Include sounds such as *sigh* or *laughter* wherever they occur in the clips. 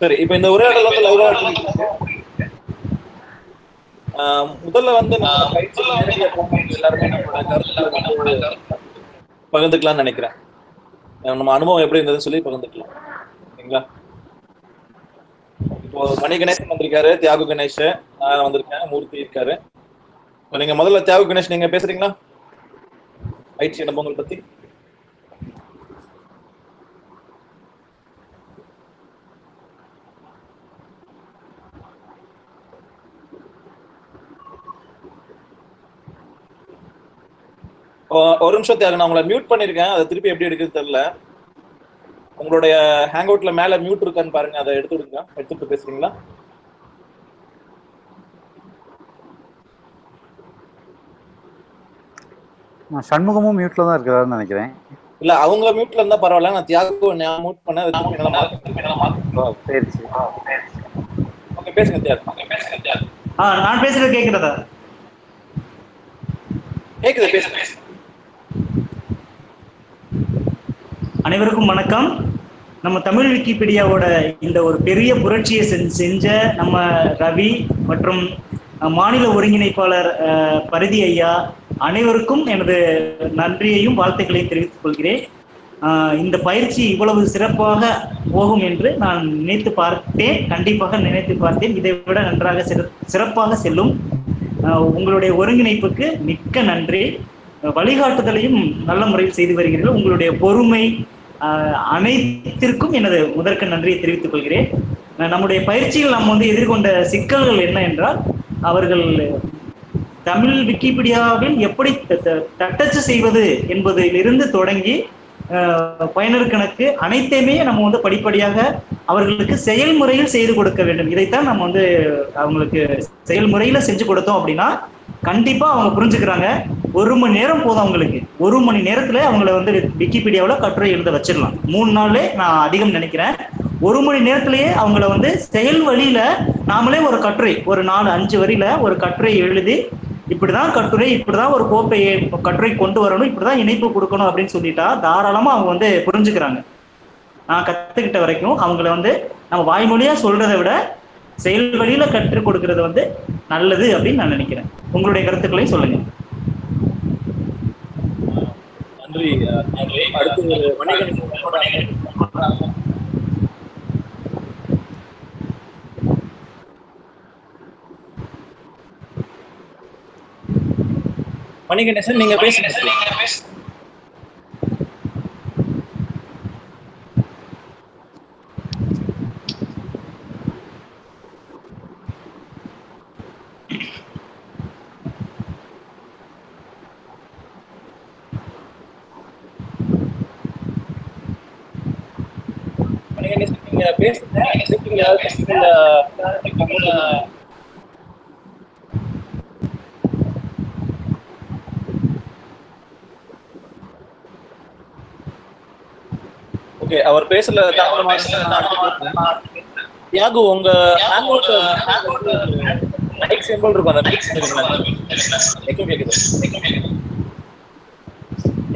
சரி இப்போ இந்த உரையாடல் லைவா முதல்ல வந்து நான் எல்லாருமே நம்மளோட கருத்துல பகிர்ந்துக்கலாம்னு நினைக்கிறேன். நம்ம அனுபவம் எப்படி இருந்ததுன்னு சொல்லி பகிர்ந்துக்கலாம். சரிங்களா? இப்போ மணி கணேசன் வந்திருக்காரு தியாகு கணேஷ். நான் வந்திருக்கேன் மூர்த்தி இருக்காரு. இப்போ நீங்க முதல்ல தியாகு கணேஷ் நீங்க பேசுறீங்களா? பயிற்சி அனுபவங்கள் பத்தி? ஒரு நிமிஷம் தியாகு நான் உங்களை மியூட் பண்ணிருக்கேன். அதை திருப்பி எப்படி எடுக்குது தெரியல. உங்களுடைய ஹேங் அவுட்ல மேல மியூட் இருக்கான்னு பாருங்க. அதை எடுத்து விடுங்க. எடுத்துட்டு பேசுறீங்களா? நான் சண்முகமும் மியூட்ல தான் இருக்கிறாருன்னு நினைக்கிறேன். இல்ல அவங்க மியூட்ல இருந்தா பரவாயில்ல. நான் தியாகு நான் மியூட் பண்ண சரி சரி. ஓகே பேசுங்க தியாகு. ஆ நான் பேசுறது கேக்குறதா கேக்குது பேசுங்க. அனைவருக்கும் வணக்கம். நம்ம தமிழ் விக்கிபீடியாவோட இந்த ஒரு பெரிய புரட்சியை செஞ்ச செஞ்ச நம்ம ரவி மற்றும் மாநில ஒருங்கிணைப்பாளர் பரிதி ஐயா அனைவருக்கும் எனது நன்றியையும் வாழ்த்துக்களையும் தெரிவித்துக் கொள்கிறேன். இந்த பயிற்சி இவ்வளவு சிறப்பாக போகும் என்று நான் நினைத்து பார்த்தேன். கண்டிப்பாக நினைத்து பார்த்தேன். இதை விட நன்றாக சிற- சிறப்பாக செல்லும் உங்களுடைய ஒருங்கிணைப்புக்கு மிக்க நன்றி. வழிகாட்டுதலையும் நல்ல முறையில் செய்து வருகிறீர்கள். உங்களுடைய பொறுமை அனைத்திற்கும் எனது முதற்க நன்றியை தெரிவித்துக் கொள்கிறேன். நம்முடைய பயிற்சியில் நாம் வந்து எதிர்கொண்ட சிக்கல்கள் என்ன என்றால் அவர்கள் தமிழ் விக்கிபீடியாவில் எப்படி த- தட்டச்சு செய்வது என்பதிலிருந்து தொடங்கி பயனர் கணக்கு அனைத்தையுமே நம்ம வந்து படிப்படியாக அவர்களுக்கு செயல்முறையில் செய்து கொடுக்க வேண்டும். இதைத்தான் நம்ம வந்து அவங்களுக்கு செயல்முறையில செஞ்சு கொடுத்தோம் அப்படின்னா கண்டிப்பாக அவங்க புரிஞ்சுக்கிறாங்க. ஒரு மணி நேரம் போதும் அவங்களுக்கு. ஒரு மணி நேரத்தில் அவங்கள வந்து விக்கிபீடியாவில் கட்டுரை எழுத வச்சிடலாம். மூணு நாள்லே நான் அதிகம் நினைக்கிறேன். ஒரு மணி நேரத்திலேயே அவங்கள வந்து செயல் வழியில நாமளே ஒரு கட்டுரை ஒரு நாலு அஞ்சு வரியில ஒரு கட்டுரை எழுதி இப்படிதான் கட்டுரை இப்படிதான் ஒரு கோப்பை கட்டுரை கொண்டு வரணும் இப்படிதான் இணைப்பு கொடுக்கணும் அப்படின்னு சொல்லிட்டா தாராளமா அவங்க வந்து புரிஞ்சுக்கிறாங்க. நான் கத்துக்கிட்ட வரைக்கும் அவங்கள வந்து நம்ம வாய்மொழியா சொல்றதை விட செயல் வழியில கற்றுக் கொடுக்கறது வந்து நல்லது அப்படின்னு நான் நினைக்கிறேன். உங்களுடைய கருத்துக்களையும் சொல்லுங்க. நன்றி. அஹ், மணிகணேசன் நீங்க பேசுங்க மணிகணேசன் நீங்க பேசுங்க பேசுங்க பேசுங்க ஓகே அவர் பேசல யாகு உங்க ஹேங்கவுட் மைக் சிம்பிள் இருக்கும் அந்த மைக் கேக்குது.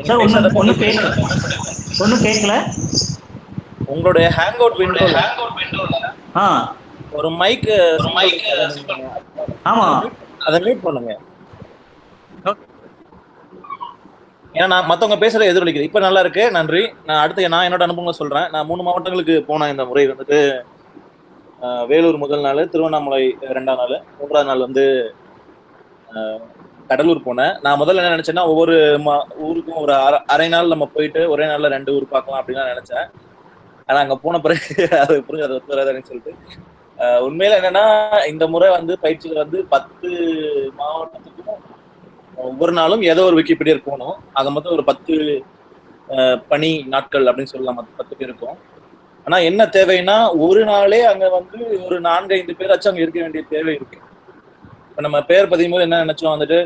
சார் ஒன்றும் ஒன்றும் கேட்கல ஒன்றும் கேட்கல உங்களுடைய ஹேங் அவுட் விண்டோ ஆ. ஒரு மைக் மைக் ஆமா. அதை மியூட் பண்ணுங்க. ஏன்னா நான் மத்தவங்க பேசுறத எதிரொலிக்குது. இப்ப நல்லா இருக்கு. நன்றி. நான் அடுத்து நான் என்னோட அனுபவங்களை சொல்றேன். நான் மூணு மாவட்டங்களுக்கு போனேன் இந்த முறை வந்துட்டு. வேலூர் முதல் நாள் திருவண்ணாமலை ரெண்டாம் நாள் மூன்றாவது நாள் வந்து கடலூர் போனேன். நான் முதல்ல என்ன நினைச்சேன்னா ஒவ்வொரு ஊருக்கும் ஒரு அரை நாள் நம்ம போயிட்டு ஒரே நாள்ல ரெண்டு ஊர் பார்க்கலாம் அப்படின்னு நான் நினைச்சேன். ஆனா அங்க போன பிறகு *laughs* அது புரிஞ்சு அது ஒத்து வராதுன்னு சொல்லிட்டு. உண்மையில என்னன்னா இந்த முறை வந்து பயிற்சியில வந்து பத்து மாவட்டத்துக்கும் ஒவ்வொரு நாளும் ஏதோ ஒரு விக்கிபீடியர் போகணும் ஆக மொத்தம் ஒரு பத்து பணி நாட்கள் அப்படின்னு சொல்லலாம். பத்து பேர் இருக்கும். ஆனா என்ன தேவைன்னா ஒரு நாளே அங்க வந்து ஒரு நான்கு ஐந்து பேராச்சும் அங்க இருக்க வேண்டிய தேவை இருக்கு. இப்ப நம்ம பேர் பதியும் போது என்ன நினைச்சோம் வந்துட்டு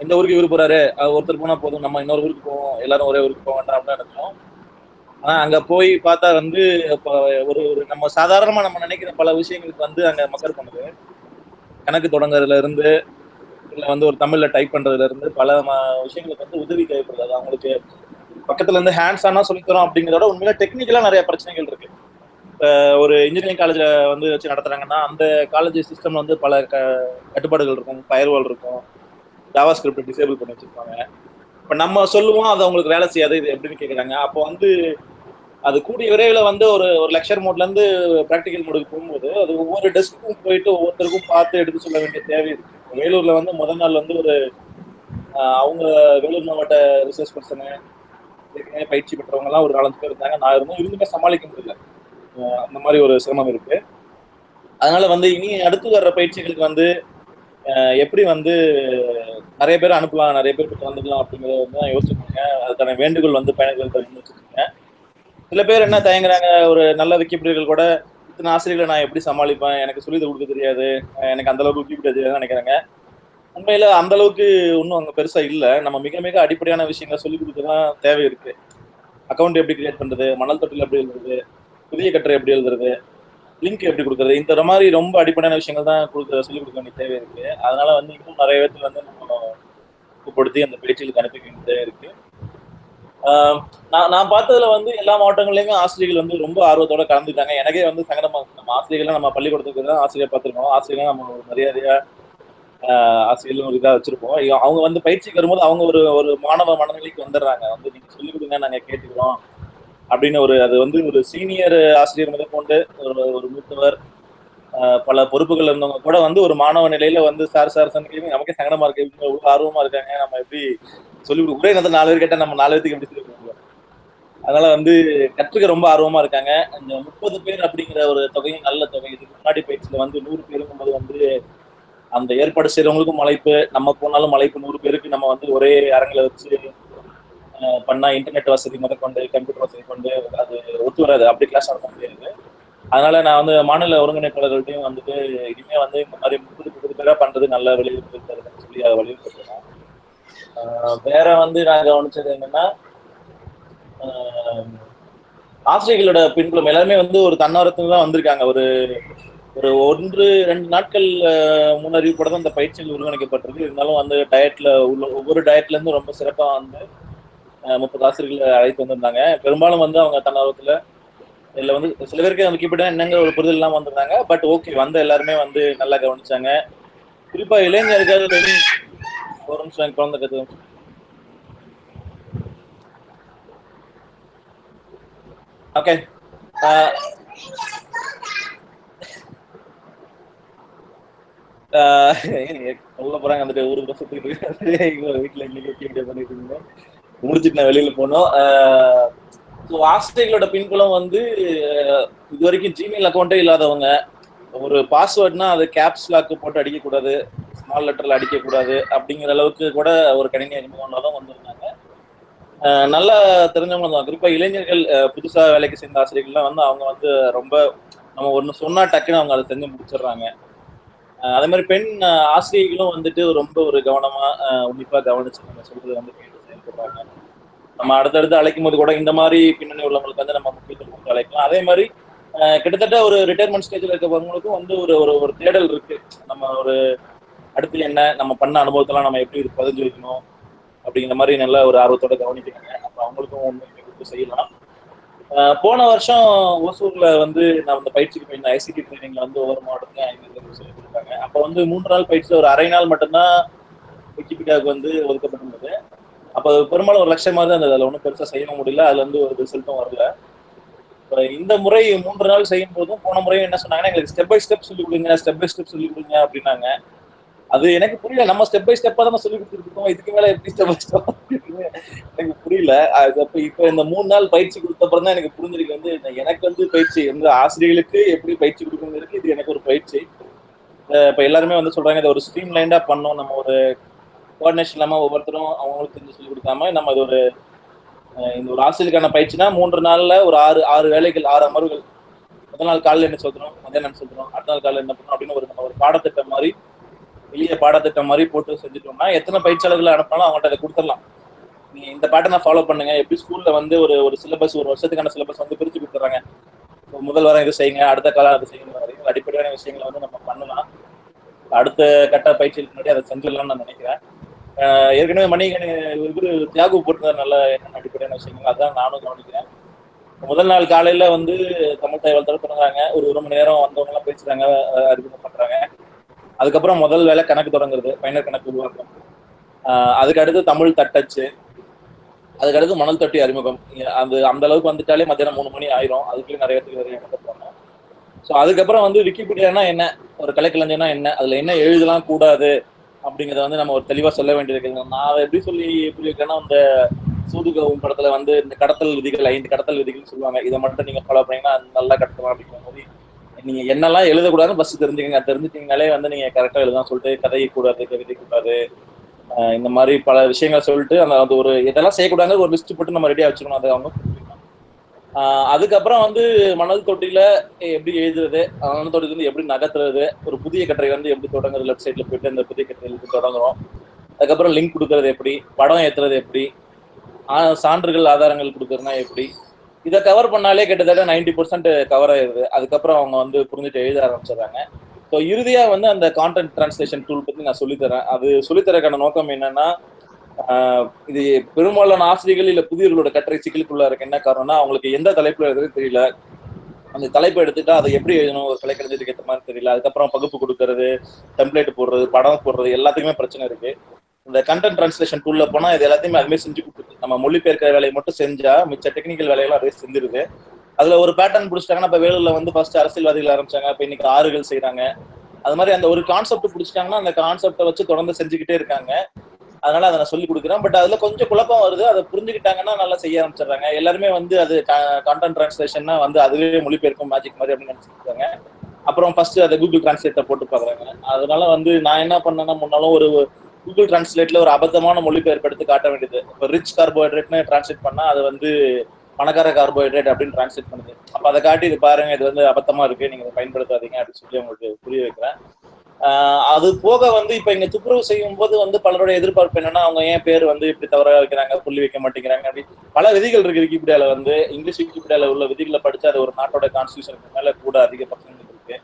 இந்த ஊருக்கு இவரு போறாரு ஒருத்தர் போனா போதும் நம்ம இன்னொரு ஊருக்கு போவோம் எல்லாரும் ஒரே ஊருக்கு போக வேண்டாம் அப்படின்னு நினைச்சோம். ஆனா அங்க போய் பார்த்தா வந்து ஒரு ஒரு நம்ம சாதாரணமா நம்ம நினைக்கிற பல விஷயங்களுக்கு வந்து அங்க மக்கள் பண்ணுது. கணக்கு தொடங்குறதுல இருந்து இல்ல வந்து ஒரு தமிழ்ல டைப் பண்றதுல இருந்து பல ம- விஷயங்களுக்கு வந்து உதவி தேவைப்படுது. அது அவங்களுக்கு பக்கத்துல இருந்து ஹேண்ட்ஸ் ஆனா சொல்லி தரோம் அப்படிங்கிறத விட உண்மையில டெக்னிக்கலா நிறைய பிரச்சனைகள் இருக்கு. ஒரு இன்ஜினியரிங் காலேஜ்ல வந்து வச்சு நடத்துறாங்கன்னா அந்த காலேஜ் சிஸ்டம்ல வந்து பல க கட்டுப்பாடுகள் இருக்கும் ஃபயர்வால் இருக்கும் ஜாவா ஸ்கிரிப்ட் டிசேபிள் பண்ணி வச்சிருப்பாங்க. இப்போ நம்ம சொல்லுவோம் அது அவங்களுக்கு வேலை செய்யாது இது எப்படின்னு கேட்குறாங்க அப்போ வந்து அது கூடிய விரைவில் வந்து ஒரு ஒரு லெக்சர் மோட்லேருந்து ப்ராக்டிக்கல் மோடுக்கு போகும்போது அது ஒவ்வொரு டெஸ்க்கும் போயிட்டு ஒவ்வொருத்தருக்கும் பார்த்து எடுத்து சொல்ல வேண்டிய தேவை இருக்கு. வேலூரில் வந்து முதல் நாள் வந்து ஒரு அவங்க வேலூர் மாவட்ட ரிசர்ச் பர்சனு ஏற்கனவே பயிற்சி பெற்றவங்கலாம் ஒரு நாலஞ்சு பேர் இருந்தாங்க. நான் இருந்தும் இருந்துமே சமாளிக்க முடியல. அந்த மாதிரி ஒரு சிரமம் இருக்கு. அதனால வந்து இனி அடுத்து வர்ற பயிற்சிகளுக்கு வந்து எப்படி வந்து நிறைய பேர் அனுப்பலாம் நிறைய பேர் கலந்துக்கலாம் அப்படிங்கறத வந்து நான் யோசிச்சுருக்கேன் அதுக்கான வேண்டுகோள் வந்து பயணிகள் சில பேர் என்ன தயங்குறாங்க ஒரு நல்ல விக்கிபீடியர்கள் கூட இத்தனை ஆசிரியர்களை நான் எப்படி சமாளிப்பேன்? எனக்கு சொல்லி கொடுக்க தெரியாது. எனக்கு அந்த அளவுக்கு விக்கிபீடியா தெரியாதுன்னு நினைக்கிறாங்க. உண்மையில அந்த அளவுக்கு ஒன்றும் அங்கே பெருசா இல்லை. நம்ம மிக மிக அடிப்படையான விஷயங்களை சொல்லி கொடுக்க தான் தேவை இருக்கு. அக்கௌண்ட் எப்படி கிரியேட் பண்றது? மணல் தொட்டில் எப்படி எழுதுறது? புதிய கட்டுரை எப்படி எழுதுறது? லிங்க் எப்படி கொடுக்குறது? இந்த மாதிரி ரொம்ப அடிப்படையான விஷயங்கள் தான் கொடுக்க சொல்லிக் கொடுக்க வேண்டிய தேவை இருக்கு. அதனால வந்து இன்னும் நிறைய பேருக்கு வந்து நம்ம ஊக்கப்படுத்தி அந்த பேச்சுகளுக்கு அனுப்பி வேண்டிய தேவை இருக்கு. நான் நான் பார்த்ததுல வந்து எல்லா மாவட்டங்கள்லயுமே ஆசிரியர்கள் வந்து ரொம்ப ஆர்வத்தோட கலந்துட்டாங்க எனக்கே வந்து சங்கடமா நம்ம ஆசிரியர்கள் நம்ம பள்ளிக்கூடத்துக்கு தான் ஆசிரியர் பார்த்துருக்கோம். ஆசிரியர்கள் நம்ம ஒரு மரியாதையா ஆஹ் ஆசிரியர்கள் ஒரு இதாக வச்சிருப்போம். அவங்க வந்து பயிற்சிக்கு வரும்போது அவங்க ஒரு ஒரு மாணவ மனநிலைக்கு வந்துடுறாங்க. வந்து நீங்க சொல்லிக் கொடுங்க நாங்க கேட்டுக்கிறோம். அப்படின்னு ஒரு அது வந்து ஒரு சீனியர் ஆசிரியர் முதற்கொண்டு ஒரு ஒரு மூத்தவர் பல பொறுப்புகள் இருந்தவங்க கூட வந்து ஒரு மாணவ நிலையில வந்து சார் சார் சார் நமக்கே சங்கடமா இருக்கு. இவங்க இவ்வளவு ஆர்வமா இருக்காங்க. நம்ம எப்படி சொல்லி ஒரே நேரத்தில் நாலு பேர் கேட்டா நம்ம நாலு பேருக்கு எப்படி சொல்லி அதனால வந்து கற்றுக்க ரொம்ப ஆர்வமா இருக்காங்க. இந்த முப்பது பேர் அப்படிங்கிற ஒரு தொகையும் நல்ல தொகை. இதுக்கு முன்னாடி பயிற்சியில வந்து நூறு பேருக்கும் போது வந்து அந்த ஏற்பாடு செய்யறவங்களுக்கும் மலைப்பு நம்ம போனாலும் மலைப்பு நூறு பேருக்கு நம்ம வந்து ஒரே அரங்கில வச்சு பண்ணா இன்டர்நெட் வசதி முதற்கொண்டு கம்ப்யூட்டர் வசதி கொண்டு அது ஒத்து வராது. அப்படி கிளாஸ் நடத்த முடியாது. அதனால நான் வந்து மாநில ஒருங்கிணைப்பாளர்கள்ட்டையும் வந்துட்டு இனிமே வந்து இந்த மாதிரி முப்பது முப்பது பேரா பண்றது நல்ல வெளியிட்டு சொல்லி அதை வலியுறுத்திருக்கேன் ஆஹ் வேற வந்து நான் கவனிச்சது என்னன்னா ஆஹ் ஆசிரியர்களோட பின்புலம் எல்லாருமே வந்து ஒரு தன்னாரத்துல தான் வந்திருக்காங்க. ஒரு ஒரு ஒன்று ரெண்டு நாட்கள் ஆஹ் முன்னறிவிப்போட தான் இந்த பயிற்சிகள் ஒருங்கிணைக்கப்பட்டிருக்கு. இருந்தாலும் வந்து டயட்ல உள்ள ஒவ்வொரு டயட்ல இருந்து ரொம்ப சிறப்பா வந்து ஆஹ் முப்பது ஆசிரியர்களை அழைத்து வந்திருந்தாங்க. பெரும்பாலும் வந்து அவங்க தன்னார்வத்துல இதுல வந்து சில பேருக்கு அந்த விக்கிபீடியா என்னங்கிற ஒரு புரிதல் எல்லாம் வந்திருந்தாங்க. பட் ஓகே வந்த எல்லாருமே வந்து நல்லா கவனிச்சாங்க. குறிப்பா இளைஞருக்காவது ஒரு நிமிஷம் எனக்கு குழந்தை கத்து ஓகே உள்ள போறாங்க வந்துட்டு ஊருக்கு பஸ் வீட்டுல இன்னைக்கு பண்ணிட்டு இருந்தோம் முடிச்சுட்டு நான் வெளியில போனோம். ஸோ ஆசிரியர்களோட பின்புலம் வந்து இது வரைக்கும் ஜிமெயில் அக்கௌண்ட்டே இல்லாதவங்க ஒரு பாஸ்வேர்ட்னா அது கேப்ஸ் லாக்கு போட்டு அடிக்கக்கூடாது ஸ்மால் லெட்டரில் அடிக்கக்கூடாது அப்படிங்கிற அளவுக்கு கூட ஒரு கணினி அறிமுகம்னா தான் வந்திருந்தாங்க. நல்லா தெரிஞ்சவங்க தான். குறிப்பாக இளைஞர்கள் புதுசாக வேலைக்கு சேர்ந்த ஆசிரியர்கள்லாம் வந்து அவங்க வந்து ரொம்ப நம்ம ஒன்று சொன்னால் டக்குன்னு அவங்க அதை செஞ்சு முடிச்சிடுறாங்க. அதே மாதிரி பெண் ஆசிரியர்களும் வந்துட்டு ரொம்ப ஒரு கவனமாக உன்னிப்பாக கவனிச்சு நம்ம சொல்றது வந்து கேட்டு செயல்படுறாங்க. நம்ம அடுத்தடுத்து அழைக்கும் போது கூட இந்த மாதிரி பின்னணி உள்ளவங்களுக்கு வந்து நம்ம முக்கியத்துவம் கொடுத்து அழைக்கலாம். அதே மாதிரி கிட்டத்தட்ட ஒரு ரிட்டையர்மெண்ட் ஸ்டேஜில் இருக்கிறவங்களுக்கும் வந்து ஒரு ஒரு ஒரு தேடல் இருக்கு. நம்ம ஒரு அடுத்து என்ன நம்ம பண்ண அனுபவத்தெல்லாம் நம்ம எப்படி இது பதிஞ்சு வைக்கணும் அப்படிங்கிற மாதிரி நல்ல ஒரு ஆர்வத்தோட கவனிக்கிறாங்க அப்போ அவங்களுக்கும் ஒன்று கொடுத்து செய்யலாம். போன வருஷம் ஓசூர்ல வந்து நான் அந்த பயிற்சிக்கு போயிருந்தேன். ஐசிடி ட்ரைனிங்ல வந்து ஒவ்வொரு மாவட்டத்தையும் ஐநூறு சொல்லி கொடுத்தாங்க. அப்போ வந்து மூன்று நாள் பயிற்சி ஒரு அரை நாள் மட்டும்தான் விக்கிபீடியாவுக்கு வந்து ஒதுக்கப்பட்டிருந்தது. அப்போ பெரும்பாலும் ஒரு லட்சமாக தான் இருந்தது. அதில் ஒன்றும் பெருசாக செய்ய முடியல. அதுல இருந்து ஒரு ரிசல்ட்டும் வரல. இப்ப இந்த முறை மூன்று நாள் செய்யும் போதும் போன முறையும் என்ன சொன்னாங்கன்னா எங்களுக்கு ஸ்டெப் பை ஸ்டெப் சொல்லி கொடுங்க ஸ்டெப் பை ஸ்டெப் சொல்லி கொடுங்க அப்படின்னாங்க. அது எனக்கு புரியல. நம்ம ஸ்டெப் பை ஸ்டெப்பா தான் சொல்லி கொடுத்துருக்கோம். இதுக்கு மேல எப்படி ஸ்டெப் பை ஸ்டெப் எனக்கு புரியல. அது அப்ப இப்ப இந்த மூணு நாள் பயிற்சி கொடுத்த அப்புறம் தான் எனக்கு புரிஞ்சிருக்கு. வந்து எனக்கு வந்து பயிற்சி எந்த ஆசிரியர்களுக்கு எப்படி பயிற்சி கொடுக்கணுங்கிறது இது எனக்கு ஒரு பயிற்சி. இப்போ இப்ப எல்லாருமே வந்து சொல்றாங்க இதை ஒரு ஸ்ட்ரீம் லைண்டா பண்ணோம் நம்ம ஒரு கோஆர்டினேஷன் இல்லாமல் ஒவ்வொருத்தரும் அவங்களுக்கு தெரிஞ்சு சொல்லி கொடுக்காம நம்ம இது ஒரு இந்த ஒரு ஆசிரியருக்கான பயிற்சினா மூன்று நாளில் ஒரு ஆறு ஆறு வேலைகள் ஆறு அமர்வுகள். முதல் நாள் காலையில் என்ன சொல்கிறோம் மதியம் என்ன சொல்கிறோம் அடுத்த நாள் காலையில் என்ன பண்ணுறோம் அப்படின்னு ஒரு நம்ம ஒரு பாடத்திட்டம் மாதிரி வெளியே பாடத்திட்டம் மாதிரி போட்டு செஞ்சுட்டோம்னா எத்தனை பயிற்சியாளர்களை அனுப்பினாலும் அவங்கள்ட்ட அதை கொடுத்துடலாம். நீங்க இந்த பாட்டை நான் ஃபாலோ பண்ணுங்க. எப்படி ஸ்கூல்ல வந்து ஒரு ஒரு சிலபஸ் ஒரு வருஷத்துக்கான சிலபஸ் வந்து பிரிச்சு கொடுத்துறாங்க இப்போ முதல் வாரம் இது செய்யுங்க அடுத்த காலம் அதை செய்யுங்க வரைக்கும் அடிப்படையான விஷயங்களை வந்து நம்ம பண்ணலாம். அடுத்த கட்ட பயிற்சிக்கு முன்னாடி அதை செஞ்சிடலாம்னு நான் நினைக்கிறேன். ஏற்கனவே மணிகணி இவரு தியாகு போட்டிருந்தார் நல்ல என்ன அடிப்படையான விஷயங்கள். அதான் நானும் கவனிக்கிறேன். முதல் நாள் காலையில வந்து தமிழ் தகவல் தர தொடங்குறாங்க ஒரு ஒரு மணி நேரம் வந்தவங்க எல்லாம் பேசுறாங்க அறிமுகம் பண்றாங்க. அதுக்கப்புறம் முதல் வேலை கணக்கு தொடங்குறது பயனர் கணக்கு உருவாக்கம். அதுக்கு அடுத்து தமிழ் தட்டச்சு. அதுக்கு அடுத்து மணல் தொட்டி அறிமுகம். அது அந்த அளவுக்கு வந்துட்டாலே மத்தியானம் மூணு மணி ஆயிரும். அதுக்குள்ளே நிறைய இடத்துக்கு நிறைய நடந்துருப்பாங்க ஸோ அதுக்கப்புறம் வந்து விக்கிபீடியானா என்ன? ஒரு கலைக்கலைஞனா என்ன? அதுல என்ன எழுதலாம் கூடாது? அப்படிங்கிறத வந்து நம்ம ஒரு தெளிவாக சொல்ல வேண்டியிருக்கு நான் எப்படி சொல்லி எப்படி இருக்கேன்னா அந்த சூதுகவும் படத்துல வந்து இந்த கடத்தல் விதிகள் ஐந்து கடத்தல் விதிகள் சொல்லுவாங்க. இதை மட்டும் நீங்க ஃபாலோ பண்ணீங்கன்னா அது நல்லா கடத்தலாம் அப்படிங்கிற மாதிரி நீங்க என்னெல்லாம் எழுதக்கூடாதுன்னு ஃபர்ஸ்ட் தெரிஞ்சுக்கங்க. தெரிஞ்சுட்டீங்கனாலே வந்து நீங்க கரெக்டா எழுதலாம் சொல்லிட்டு கதையை கூடாது கவிதை கூடாது இந்த மாதிரி பல விஷயங்கள் சொல்லிட்டு அந்த அது ஒரு இதெல்லாம் செய்யக்கூடாது ஒரு லிஸ்ட் போட்டு நம்ம ரெடியா வச்சுக்கணும். அதை அவங்க அதுக்கப்புறம் வந்து மணல் தொட்டியில எப்படி எழுதுறது மணல் தொட்டில இருந்து எப்படி நகர்த்துறது ஒரு புதிய கட்டுரை வந்து எப்படி தொடங்குறது லெஃப்ட் சைட்ல போயிட்டு அந்த புதிய கட்டுரையில தொடங்குறோம். அதுக்கப்புறம் லிங்க் கொடுக்கறது எப்படி படம் ஏத்துறது எப்படி சான்றுகள் ஆதாரங்கள் கொடுக்கறதுனா எப்படி இதை கவர் பண்ணாலே கிட்டத்தட்ட நைன்டி பர்சன்ட் கவர் ஆயிருது அதுக்கப்புறம் அவங்க வந்து புரிஞ்சுட்டு எழுத ஆரம்பிச்சிடுறாங்க. ஸோ இறுதியாக வந்து அந்த கான்டென்ட் டிரான்ஸ்லேஷன் டூல் பற்றி நான் சொல்லித்தரேன். அது சொல்லித்தரக்கான நோக்கம் என்னன்னா இது பெரும்பாலான ஆசிரியர்கள் இல்ல புதியவர்களோட கட்டுரை சிக்கலுக்குள்ள இருக்க என்ன காரணம்னா அவங்களுக்கு எந்த தலைப்புல எழுதுறது தெரியல. அந்த தலைப்பு எடுத்துட்டா அதை எப்படி எழுதணும்? ஒரு கலைக்கலைஞருக்கு ஏற்ற மாதிரி தெரியல. அதுக்கப்புறம் பகுப்பு கொடுக்கறது டெம்ப்ளேட் போடுறது படம் போடுறது எல்லாத்துக்குமே பிரச்சனை இருக்கு. இந்த கண்டென்ட் டிரான்ஸ்லேஷன் டூல்ல போனா இது எல்லாத்தையுமே அதுமே செஞ்சு கொடுத்துருது. நம்ம மொழிபெயர்க்கிற வேலையை மட்டும் செஞ்சா மிச்ச டெக்னிக்கல் வேலையெல்லாம் அதே செஞ்சிருது. அதுல ஒரு பேட்டர்ன் பிடிச்சிட்டாங்கன்னா இப்ப வேலூர்ல வந்து ஃபர்ஸ்ட் அரசியல்வாதிகள் ஆரம்பிச்சாங்க இப்ப இன்னைக்கு ஆறுகள் செய்யறாங்க அது மாதிரி அந்த ஒரு கான்செப்ட் பிடிச்சிட்டாங்கன்னா அந்த கான்செப்டை வச்சு தொடர்ந்து செஞ்சுக்கிட்டே இருக்காங்க. அதனால அதை நான் சொல்லி கொடுக்குறேன். பட் அதுல கொஞ்சம் குழப்பம் வருது. அதை புரிஞ்சுக்கிட்டாங்கன்னா நல்லா செய்ய ஆரம்பிச்சிடுறாங்க. எல்லாருமே வந்து அது கண்டென்ட் டிரான்ஸ்லேஷன்னா வந்து அதுவே மொழிபெயர்க்கும் மேஜிக் மாதிரி அப்படின்னு நினைச்சிருக்காங்க அப்புறம் ஃபர்ஸ்ட் அதை கூகுள் டிரான்ஸ்லேட்டை போட்டு பாக்குறாங்க அதனால வந்து நான் என்ன பண்ணேன்னா முன்னாலும் ஒரு கூகுள் டிரான்ஸ்லேட்ல ஒரு அபத்தமான மொழிபெயர்ப்பு எடுத்து காட்ட வேண்டியது. இப்போ ரிச் கார்போஹைட்ரேட்னு டிரான்ஸ்லேட் பண்ணா அது வந்து பணக்கார கார்போஹைட்ரேட் அப்படின்னு டிரான்ஸ்லேட் பண்ணுது. அப்ப அதை காட்டி இது பாருங்க இது வந்து அபத்தமா இருக்கு. நீங்க பயன்படுத்தாதீங்க அப்படின்னு சொல்லி உங்களுக்கு புரிய வைக்கிறேன். அது போக வந்து இப்ப இங்க துப்புரவு செய்யும் போது வந்து பலருடைய எதிர்பார்ப்பு என்னன்னா அவங்க ஏன் பேர் வந்து இப்படி தவற வைக்கிறாங்க புள்ளி வைக்க மாட்டேங்கிறாங்க அப்படி. பல விதிகள் இருக்கு விக்கிபீடியால வந்து. இங்கிலீஷ் விக்கிபீடியால உள்ள விதிகளை படிச்சு அது ஒரு நாட்டோட கான்ஸ்டியூஷனுக்கு மேல கூட அதிக பக்கங்கள் இருக்கு.